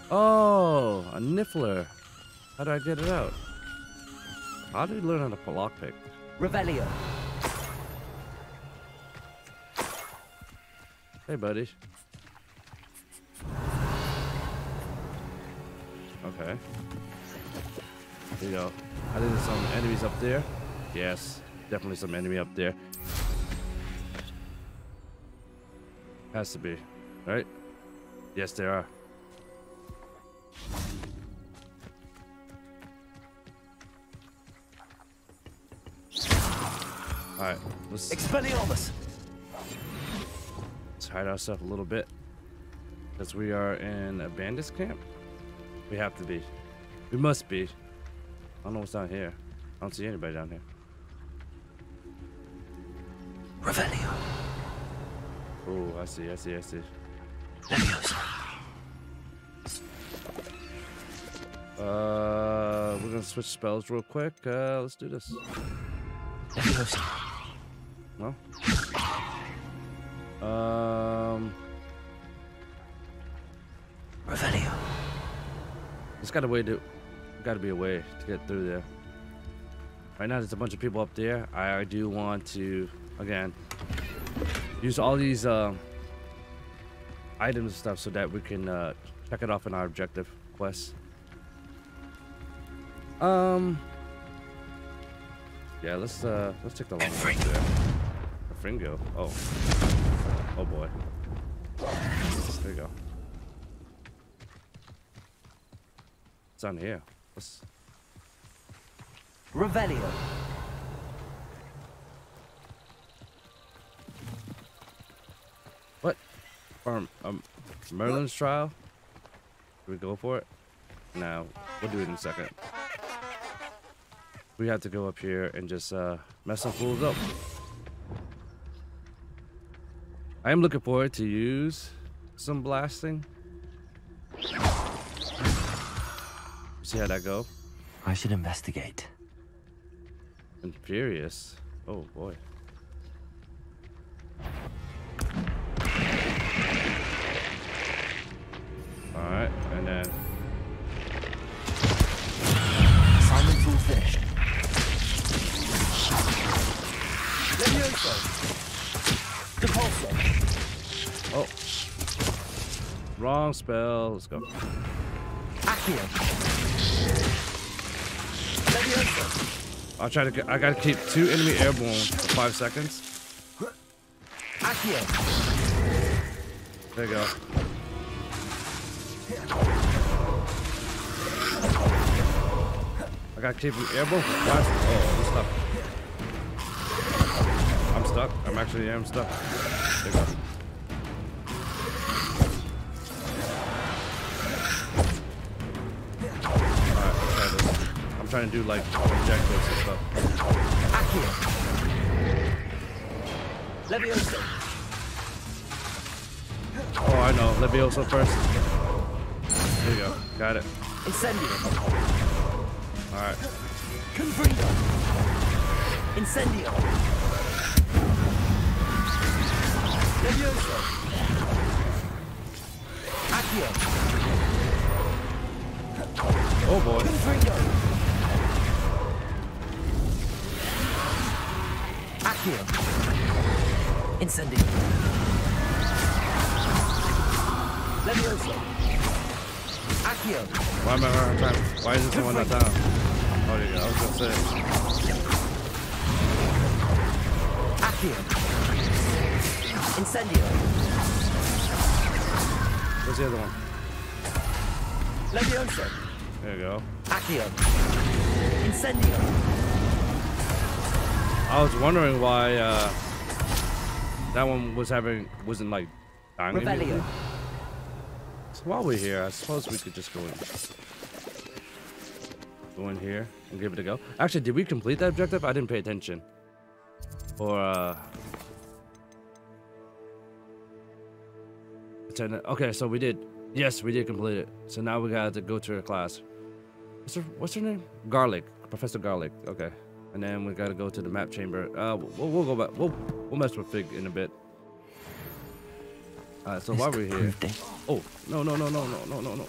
Speaker 1: Oh, a niffler. How do I get it out? How do you learn how to pull lockpick?
Speaker 2: Revelio.
Speaker 1: Hey, buddy. Okay. There you go. I think there's some enemies up there. Yes, definitely some enemy up there. Has to be, right? Yes, there are. All right, let's
Speaker 2: Expelliarmus.
Speaker 1: Let's hide ourselves a little bit. Because we are in a bandits camp. We have to be. We must be. I don't know what's down here. I don't see anybody down here.
Speaker 2: Revelio.
Speaker 1: Oh, I see, I see, I see.
Speaker 2: Levioso.
Speaker 1: Uh, we're gonna switch spells real quick. Uh, let's do this.
Speaker 2: Levioso.
Speaker 1: Well. Um,
Speaker 2: Revelio.
Speaker 1: there's got a way to, got to be a way to get through there. Right now, there's a bunch of people up there. I do want to, again, use all these uh, items and stuff so that we can uh, check it off in our objective quest. Um. Yeah, let's uh let's take the long way there. A Fringo. Oh. Oh boy. There you go. It's on here? What's...
Speaker 2: Revelio.
Speaker 1: Um, um, Merlin's trial? We go for it? No, we'll do it in a second. We have to go up here and just uh, mess some fools up. I am looking forward to use some blasting. See how that go?
Speaker 2: I should investigate.
Speaker 1: And furious. Oh boy. Wrong spell. Let's go. I'll try to I gotta keep two enemy airborne for five seconds. There you go. I gotta keep him airborne five Oh, I'm stuck. I'm stuck. I'm actually am stuck. There you go. Trying to do like objectives and stuff.
Speaker 11: Accio.
Speaker 1: Oh, I know. Levioso first. There you go. Got it.
Speaker 11: Incendio.
Speaker 1: Alright.
Speaker 11: Confrido. Incendio. Accio.
Speaker 1: Oh boy.
Speaker 11: Accio. Incendio. Levioso. Accio.
Speaker 1: Why am I running time? Why is this one not down? Oh, there you go. I was gonna say.
Speaker 11: Accio. Incendio.
Speaker 1: Where's the other one?
Speaker 11: Levioso.
Speaker 1: There you go.
Speaker 11: Accio. Incendio.
Speaker 1: I was wondering why uh, that one was having wasn't like dying.
Speaker 11: Revelio.
Speaker 1: So while we're here, I suppose we could just go in. Go in here and give it a go. Actually, did we complete that objective? I didn't pay attention. Or uh. Okay, so we did. Yes, we did complete it. So now we got to go to her class. What's her, what's her name? Garlick, Professor Garlick. Okay, and then we got to go to the map chamber. Uh, we'll, we'll go back. We'll we'll mess with Fig in a bit. Alright, so
Speaker 2: This
Speaker 1: while we're here. Oh no no no no no no no no.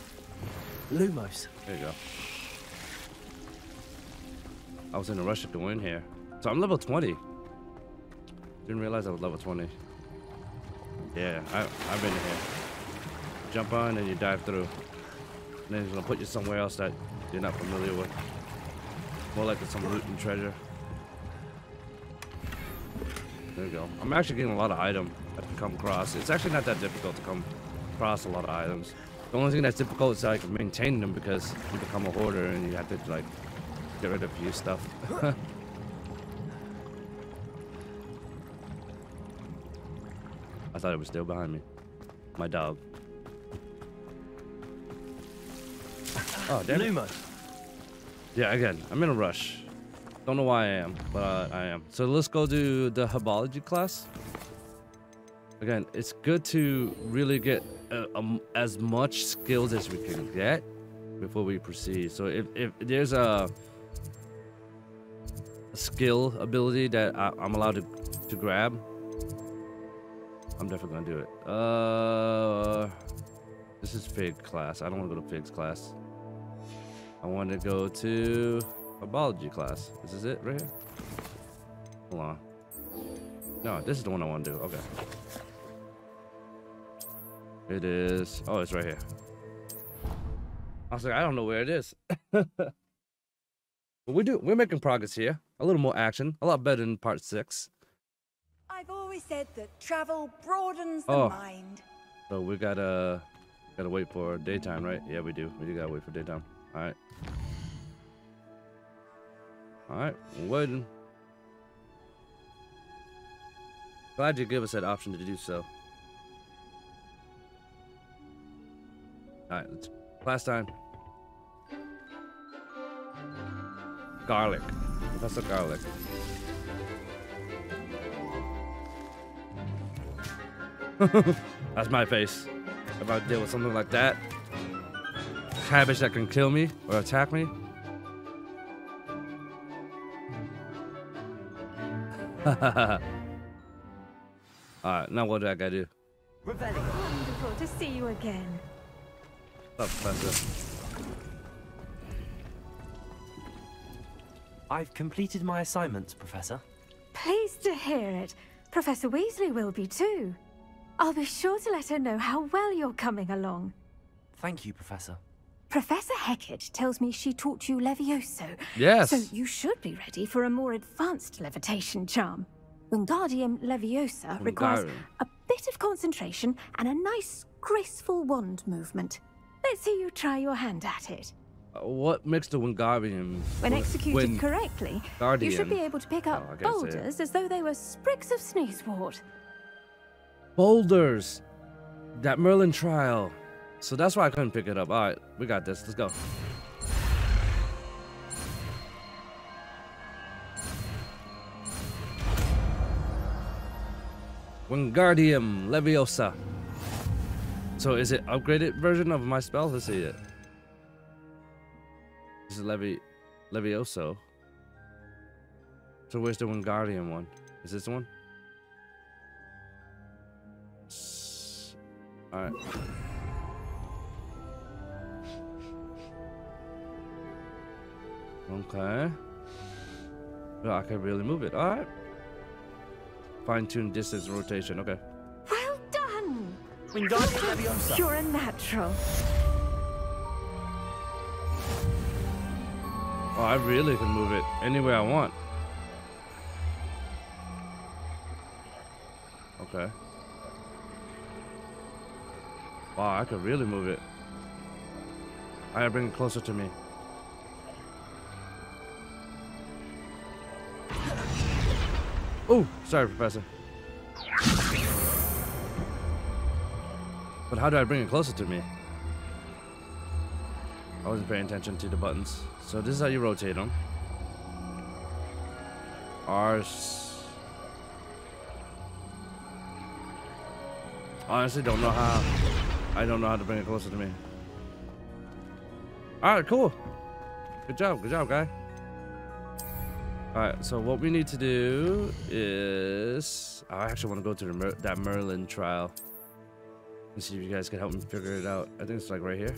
Speaker 11: Lumos.
Speaker 1: There you go. I was in a rush to go in here. So I'm level 20. Didn't realize I was level 20. Yeah, I, I've been here. Jump on and you dive through. And then it's gonna put you somewhere else that you're not familiar with. More like it's some loot and treasure. There you go. I'm actually getting a lot of item I can come across. It's actually not that difficult to come across a lot of items. The only thing that's difficult is like maintaining them because you become a hoarder and you have to like get rid of a few stuff. (laughs) I thought it was still behind me. My dog. Oh, damn it. Yeah, again, I'm in a rush. Don't know why I am, but uh, I am. So let's go do the herbology class. Again, it's good to really get uh, um, as much skills as we can get before we proceed. So if, if there's a, a skill ability that I, I'm allowed to, to grab, I'm definitely gonna do it. Uh, this is Fig class. I don't want to go to Fig's class. I want to go to a biology class. Is this is it right here. Hold on. No, this is the one I want to do. Okay. It is. Oh, it's right here. I was like, I don't know where it is. (laughs) but we do. We're making progress here. A little more action. A lot better than part six.
Speaker 13: I've always said that travel broadens the
Speaker 1: Oh.
Speaker 13: mind.
Speaker 1: So we gotta gotta wait for daytime, right? Yeah, we do. We do gotta wait for daytime. Alright. Alright, waiting. Glad you give us that option to do so. Alright, let's class time. Garlick. Professor Garlick. (laughs) That's my face. If I deal with something like that. Cabbage that can kill me or attack me. (laughs) Alright, now what do I gotta do?
Speaker 10: Wonderful to see you again.
Speaker 1: What's up, Professor?
Speaker 2: I've completed my assignments, Professor.
Speaker 10: Pleased to hear it. Professor Weasley will be too. I'll be sure to let her know how well you're coming along.
Speaker 2: Thank you, Professor.
Speaker 10: Professor Hecat tells me she taught you Levioso.
Speaker 1: Yes.
Speaker 10: So you should be ready for a more advanced levitation charm. Wingardium Leviosa requires a bit of concentration and a nice, graceful wand movement. Let's see you try your hand at it.
Speaker 1: Uh, what makes the Wingardium?
Speaker 10: When executed correctly, you should be able to pick up
Speaker 1: Oh, I gotta say it.
Speaker 10: boulders as though they were sprigs of sneezewort.
Speaker 1: Boulders. That Merlin trial. So that's why I couldn't pick it up. All right, we got this. Let's go. Wingardium Leviosa. So is it upgraded version of my spell? Let's see it. This is Levi Levioso. So where's the Wingardium one? Is this the one? Alright. Okay. Well, I can really move it. Alright. Fine tune distance rotation. Okay.
Speaker 10: Well done!
Speaker 11: Wingardium Leviosa.
Speaker 10: You're a natural.
Speaker 1: Oh, I really can move it anywhere I want. Okay. Wow, I could really move it. I gotta bring it closer to me. Oh, sorry, Professor. But how do I bring it closer to me? I wasn't paying attention to the buttons. So this is how you rotate them. R's. Honestly, don't know how. I don't know how to bring it closer to me. All right, cool. Good job, good job, guy. All right, so what we need to do is, I actually want to go to the Mer that Merlin trial and see if you guys can help me figure it out. I think it's like right here.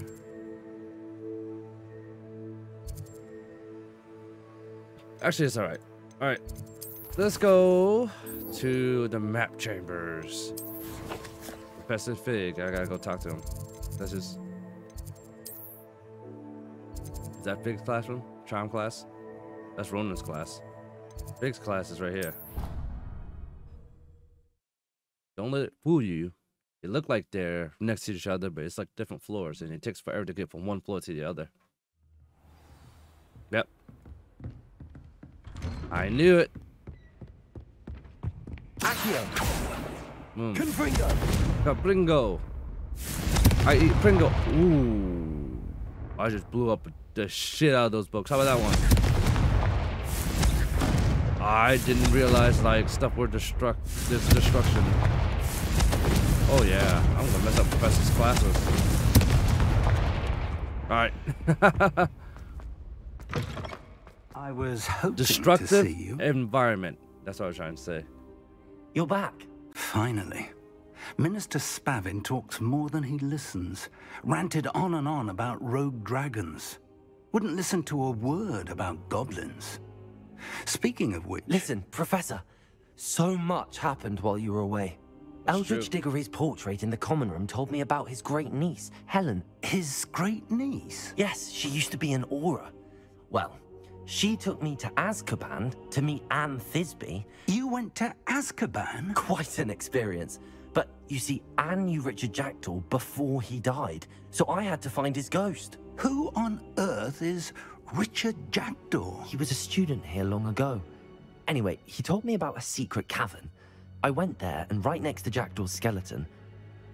Speaker 1: Actually, it's all right. All right, let's go to the map chambers. Professor Fig, I gotta go talk to him. That's his. Is that Fig's classroom? Charm class? That's Ronen's class. Fig's class is right here. Don't let it fool you. They look like they're next to each other, but it's like different floors, and it takes forever to get from one floor to the other. Yep. I knew it.
Speaker 11: Accio.
Speaker 1: Mm.
Speaker 11: Confringo.
Speaker 1: Capringo. I eat Pringle. Ooh. I just blew up the shit out of those books. How about that one? I didn't realize like stuff were destruct this destruction. Oh yeah, I'm gonna mess up Professor's classes. Alright. (laughs)
Speaker 7: I was hoping
Speaker 1: Destructive
Speaker 7: to see you.
Speaker 1: environment. That's what I was trying to say.
Speaker 2: You're back.
Speaker 7: Finally. Minister Spavin talks more than he listens. Ranted on and on about rogue dragons. Wouldn't listen to a word about goblins. Speaking of which...
Speaker 2: Listen, Professor. So much happened while you were away. Eldritch
Speaker 7: true.
Speaker 2: Diggory's portrait in the common room told me about his great niece, Helen.
Speaker 7: His great niece?
Speaker 2: Yes, she used to be an Auror. Well, she took me to Azkaban to meet Anne Thisbe.
Speaker 7: You went to Azkaban?
Speaker 2: Quite an experience. But you see, Anne knew Richard Jackdaw before he died, so I had to find his ghost.
Speaker 7: Who on earth is Richard Jackdaw?
Speaker 2: He was a student here long ago. Anyway, he told me about a secret cavern. I went there, and right next to Jackdaw's skeleton,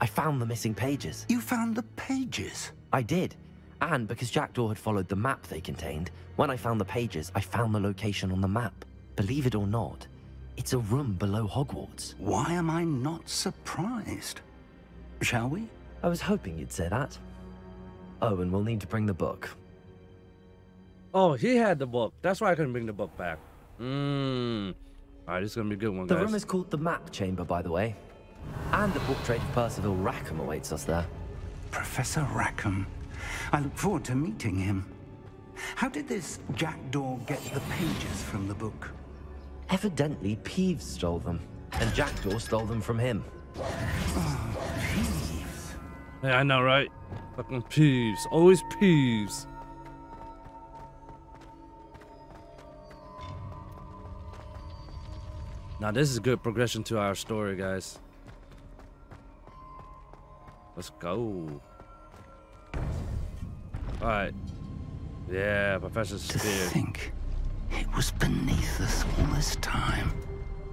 Speaker 2: I found the missing pages.
Speaker 7: You found the pages?
Speaker 2: I did. And because Jackdaw had followed the map they contained, when I found the pages, I found the location on the map. Believe it or not, it's a room below Hogwarts.
Speaker 7: Why am I not surprised? Shall we?
Speaker 2: I was hoping you'd say that. Oh, and we'll need to bring the book.
Speaker 1: Oh, he had the book. That's why I couldn't bring the book back. Mmm. Alright, this is gonna be a good one,
Speaker 2: The
Speaker 1: guys.
Speaker 2: room is called the Map Chamber, by the way. And the portrait of Percival Rackham awaits us there.
Speaker 7: Professor Rackham. I look forward to meeting him. How did this Jackdaw get the pages from the book?
Speaker 2: Evidently, Peeves stole them, and Jackdaw stole them from him. Oh, peeves.
Speaker 1: Yeah, I know, right? Fucking peeves. Always peeves. Now, this is a good progression to our story, guys. Let's go. Alright. Yeah, Professor Spear.
Speaker 7: To think it was beneath us all this time.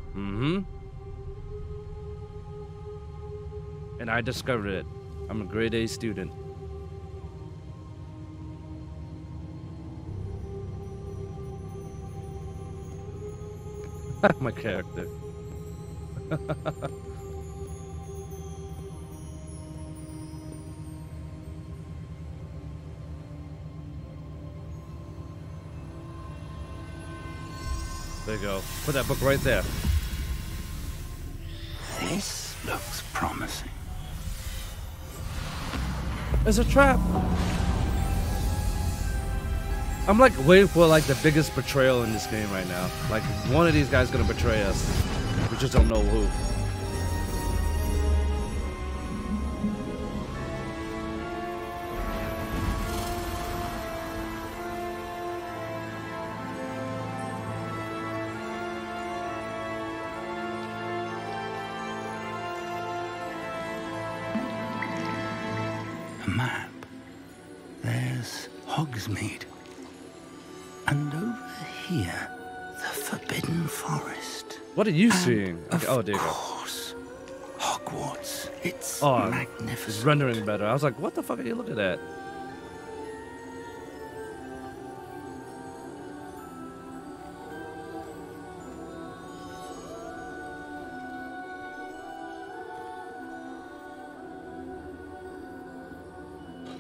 Speaker 1: Mm-hmm. And I discovered it. I'm a grade A student. My character. (laughs) there you go. Put that book right there.
Speaker 7: This looks promising.
Speaker 1: It's a trap. I'm like waiting for like the biggest betrayal in this game right now. Like one of these guys gonna betray us. We just don't know who.
Speaker 7: A map. There's Hogsmeade. And over here, the Forbidden Forest.
Speaker 1: What are you
Speaker 7: And
Speaker 1: seeing? Okay, oh, there you go.
Speaker 7: course, Hogwarts. It's
Speaker 1: Oh,
Speaker 7: magnificent.
Speaker 1: it's rendering better. I was like, what the fuck are you looking at?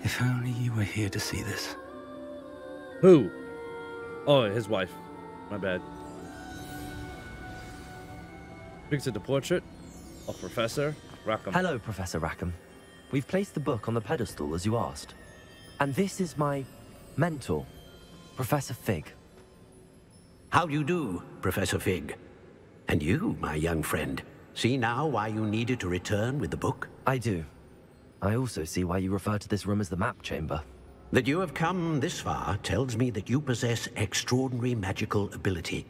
Speaker 7: If only you were here to see this.
Speaker 1: Who? Oh, his wife. My bad. Picture the portrait of Professor Rackham.
Speaker 2: Hello, Professor Rackham. We've placed the book on the pedestal as you asked. And this is my mentor, Professor Fig.
Speaker 14: How do you do, Professor Fig? And you, my young friend, see now why you needed to return with the book?
Speaker 2: I do. I also see why you refer to this room as the map chamber.
Speaker 14: That you have come this far tells me that you possess extraordinary magical ability,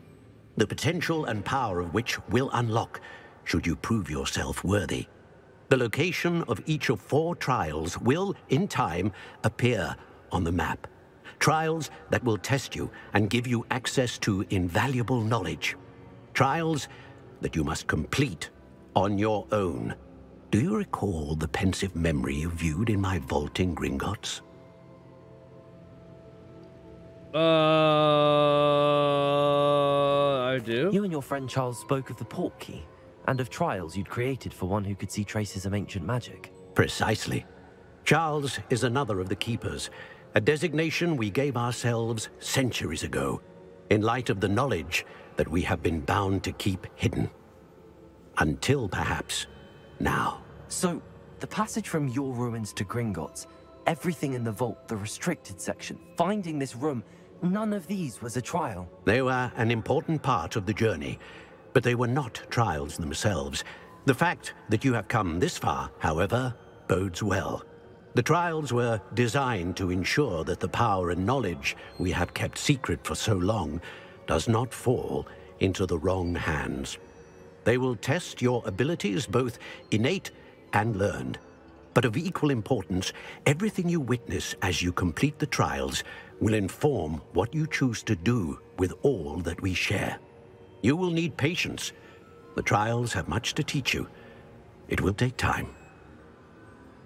Speaker 14: the potential and power of which will unlock should you prove yourself worthy. The location of each of four trials will, in time, appear on the map. Trials that will test you and give you access to invaluable knowledge. Trials that you must complete on your own. Do you recall the Pensieve memory you viewed in my vaulting Gringotts?
Speaker 1: Uh, I do.
Speaker 2: You and your friend Charles spoke of the port key and of trials you'd created for one who could see traces of ancient magic.
Speaker 14: Precisely. Charles is another of the Keepers, a designation we gave ourselves centuries ago, in light of the knowledge that we have been bound to keep hidden. Until perhaps now.
Speaker 2: So, the passage from your ruins to Gringotts, everything in the vault, the restricted section, finding this room, none of these was a trial.
Speaker 14: They were an important part of the journey, but they were not trials themselves. The fact that you have come this far, however, bodes well. The trials were designed to ensure that the power and knowledge we have kept secret for so long does not fall into the wrong hands. They will test your abilities, both innate and learned. But of equal importance, everything you witness as you complete the trials will inform what you choose to do with all that we share. You will need patience. The trials have much to teach you. It will take time.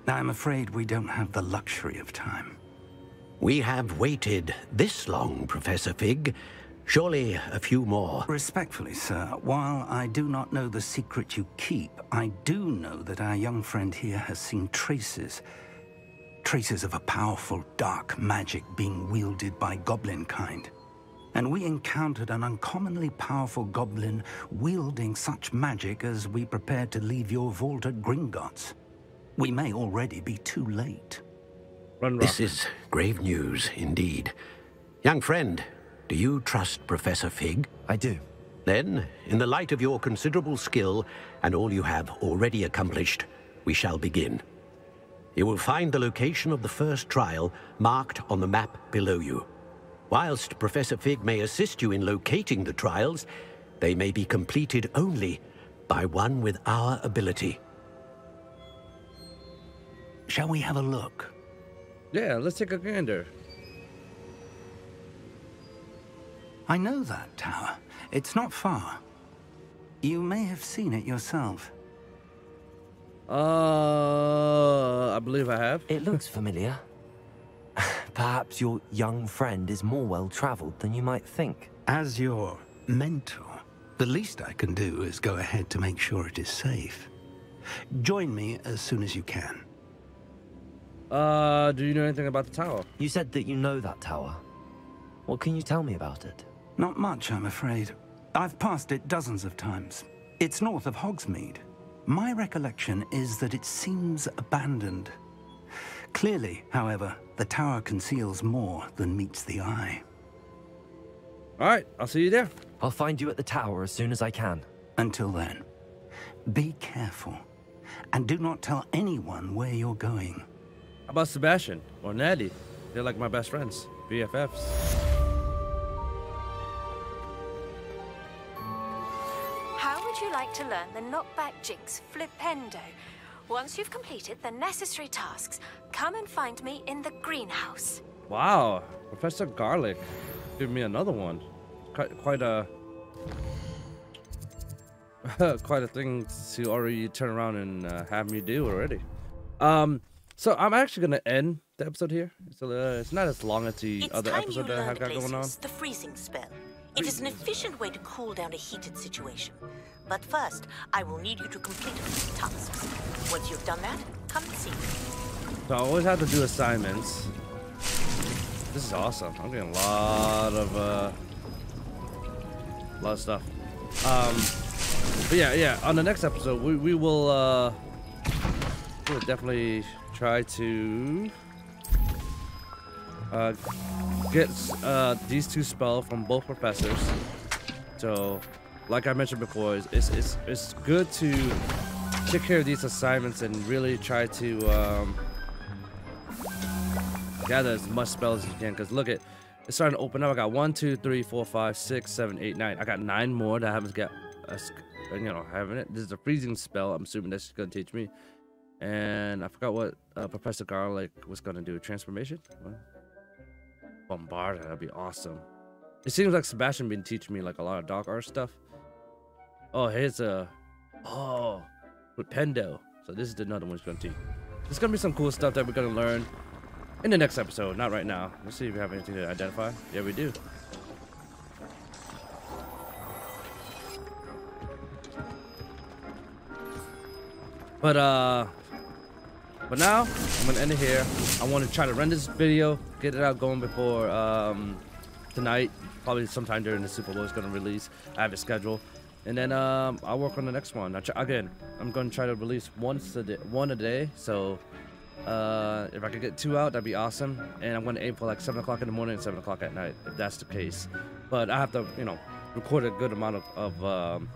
Speaker 7: I'm afraid we don't have the luxury of time.
Speaker 14: We have waited this long, Professor Fig. Surely a few more.
Speaker 7: Respectfully, sir, while I do not know the secret you keep, I do know that our young friend here has seen traces. Traces of a powerful dark magic being wielded by goblin kind. And we encountered an uncommonly powerful goblin wielding such magic as we prepared to leave your vault at Gringotts. We may already be too late.
Speaker 1: Run,
Speaker 14: This is grave news indeed. Young friend, do you trust Professor Fig?
Speaker 2: I do.
Speaker 14: Then, in the light of your considerable skill and all you have already accomplished, we shall begin. You will find the location of the first trial marked on the map below you. Whilst Professor Fig may assist you in locating the trials, they may be completed only by one with our ability.
Speaker 7: Shall we have a look?
Speaker 1: Yeah, let's take a gander.
Speaker 7: I know that tower. It's not far. You may have seen it yourself.
Speaker 1: Uh, I believe I have.
Speaker 2: It looks familiar. (laughs) Perhaps your young friend is more well traveled than you might think.
Speaker 7: As your mentor, the least I can do is go ahead to make sure it is safe. Join me as soon as you can.
Speaker 1: Uh, do you know anything about the tower?
Speaker 2: You said that you know that tower. What can you tell me about it?
Speaker 7: Not much, I'm afraid. I've passed it dozens of times. It's north of Hogsmeade. My recollection is that it seems abandoned. Clearly, however, the tower conceals more than meets the eye.
Speaker 1: All right, I'll see you there.
Speaker 2: I'll find you at the tower as soon as I can.
Speaker 7: Until then, be careful. And do not tell anyone where you're going.
Speaker 1: How about Sebastian or Natty? They're like my best friends, BFFs.
Speaker 10: You like to learn the knockback jinx flipendo? Once you've completed the necessary tasks, come and find me in the greenhouse.
Speaker 1: Wow, Professor Garlick, give me another one. Quite, quite a, (laughs) quite a thing to already turn around and uh, have me do already. Um, so I'm actually gonna end the episode here. So uh, it's not as long as the
Speaker 15: It's
Speaker 1: other episode that I have got going on.
Speaker 15: The freezing spell. It is an efficient way to cool down a heated situation. But first, I will need you to complete a few tasks. Once you've done that, come and see me.
Speaker 1: So I always have to do assignments. This is awesome. I'm getting a lot of uh, a lot of stuff. Um, but yeah, yeah. On the next episode, we we will uh, we'll definitely try to uh, get uh, these two spells from both professors. So, like I mentioned before, it's it's it's, good to take care of these assignments and really try to um, gather as much spells as you can. Because look at it's starting to open up. I got one, two, three, four, five, six, seven, eight, nine. I got nine more that I haven't got. Uh, you know, having it. This is a freezing spell. I'm assuming that's gonna teach me. And I forgot what uh, Professor Garlick was gonna do. Transformation. Bombard. That'd be awesome. It seems like Sebastian been teaching me like a lot of dark art stuff. Oh, here's a. Oh, with Pendo. So this is another one he's gonna teach. There's gonna be some cool stuff that we're gonna learn in the next episode. Not right now. Let's see if we have anything to identify. Yeah, we do. But uh, but now I'm gonna end it here. I want to try to run this video, get it out going before um tonight. Probably sometime during the Super Bowl is gonna release. I have a schedule, and then um I'll work on the next one. Again, I'm gonna try to release once a day, one a day. So uh, if I could get two out, that'd be awesome. And I'm gonna aim for like seven o'clock in the morning and seven o'clock at night, if that's the case. But I have to, you know, record a good amount of, of um,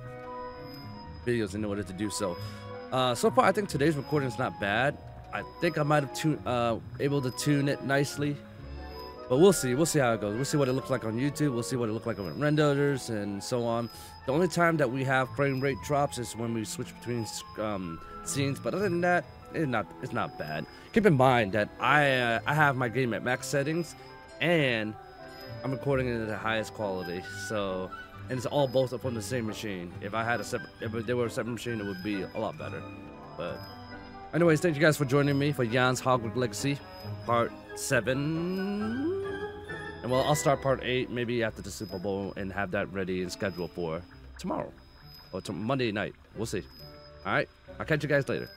Speaker 1: videos in order to do so. Uh, so far, I think today's recording is not bad. I think I might have tune, uh, able to tune it nicely, but we'll see. We'll see how it goes. We'll see what it looks like on YouTube. We'll see what it looks like on renders and so on. The only time that we have frame rate drops is when we switch between um, scenes. But other than that, it's not it's not bad. Keep in mind that I uh, I have my game at max settings, and I'm recording it at the highest quality. So, and it's all both up on the same machine. If I had a separate, if there were a separate machine, it would be a lot better. But, anyways, thank you guys for joining me for Yan's Hogwarts Legacy, part seven. And well, I'll start part eight maybe after the Super Bowl and have that ready and scheduled for tomorrow or Monday night. We'll see. All right, I'll catch you guys later.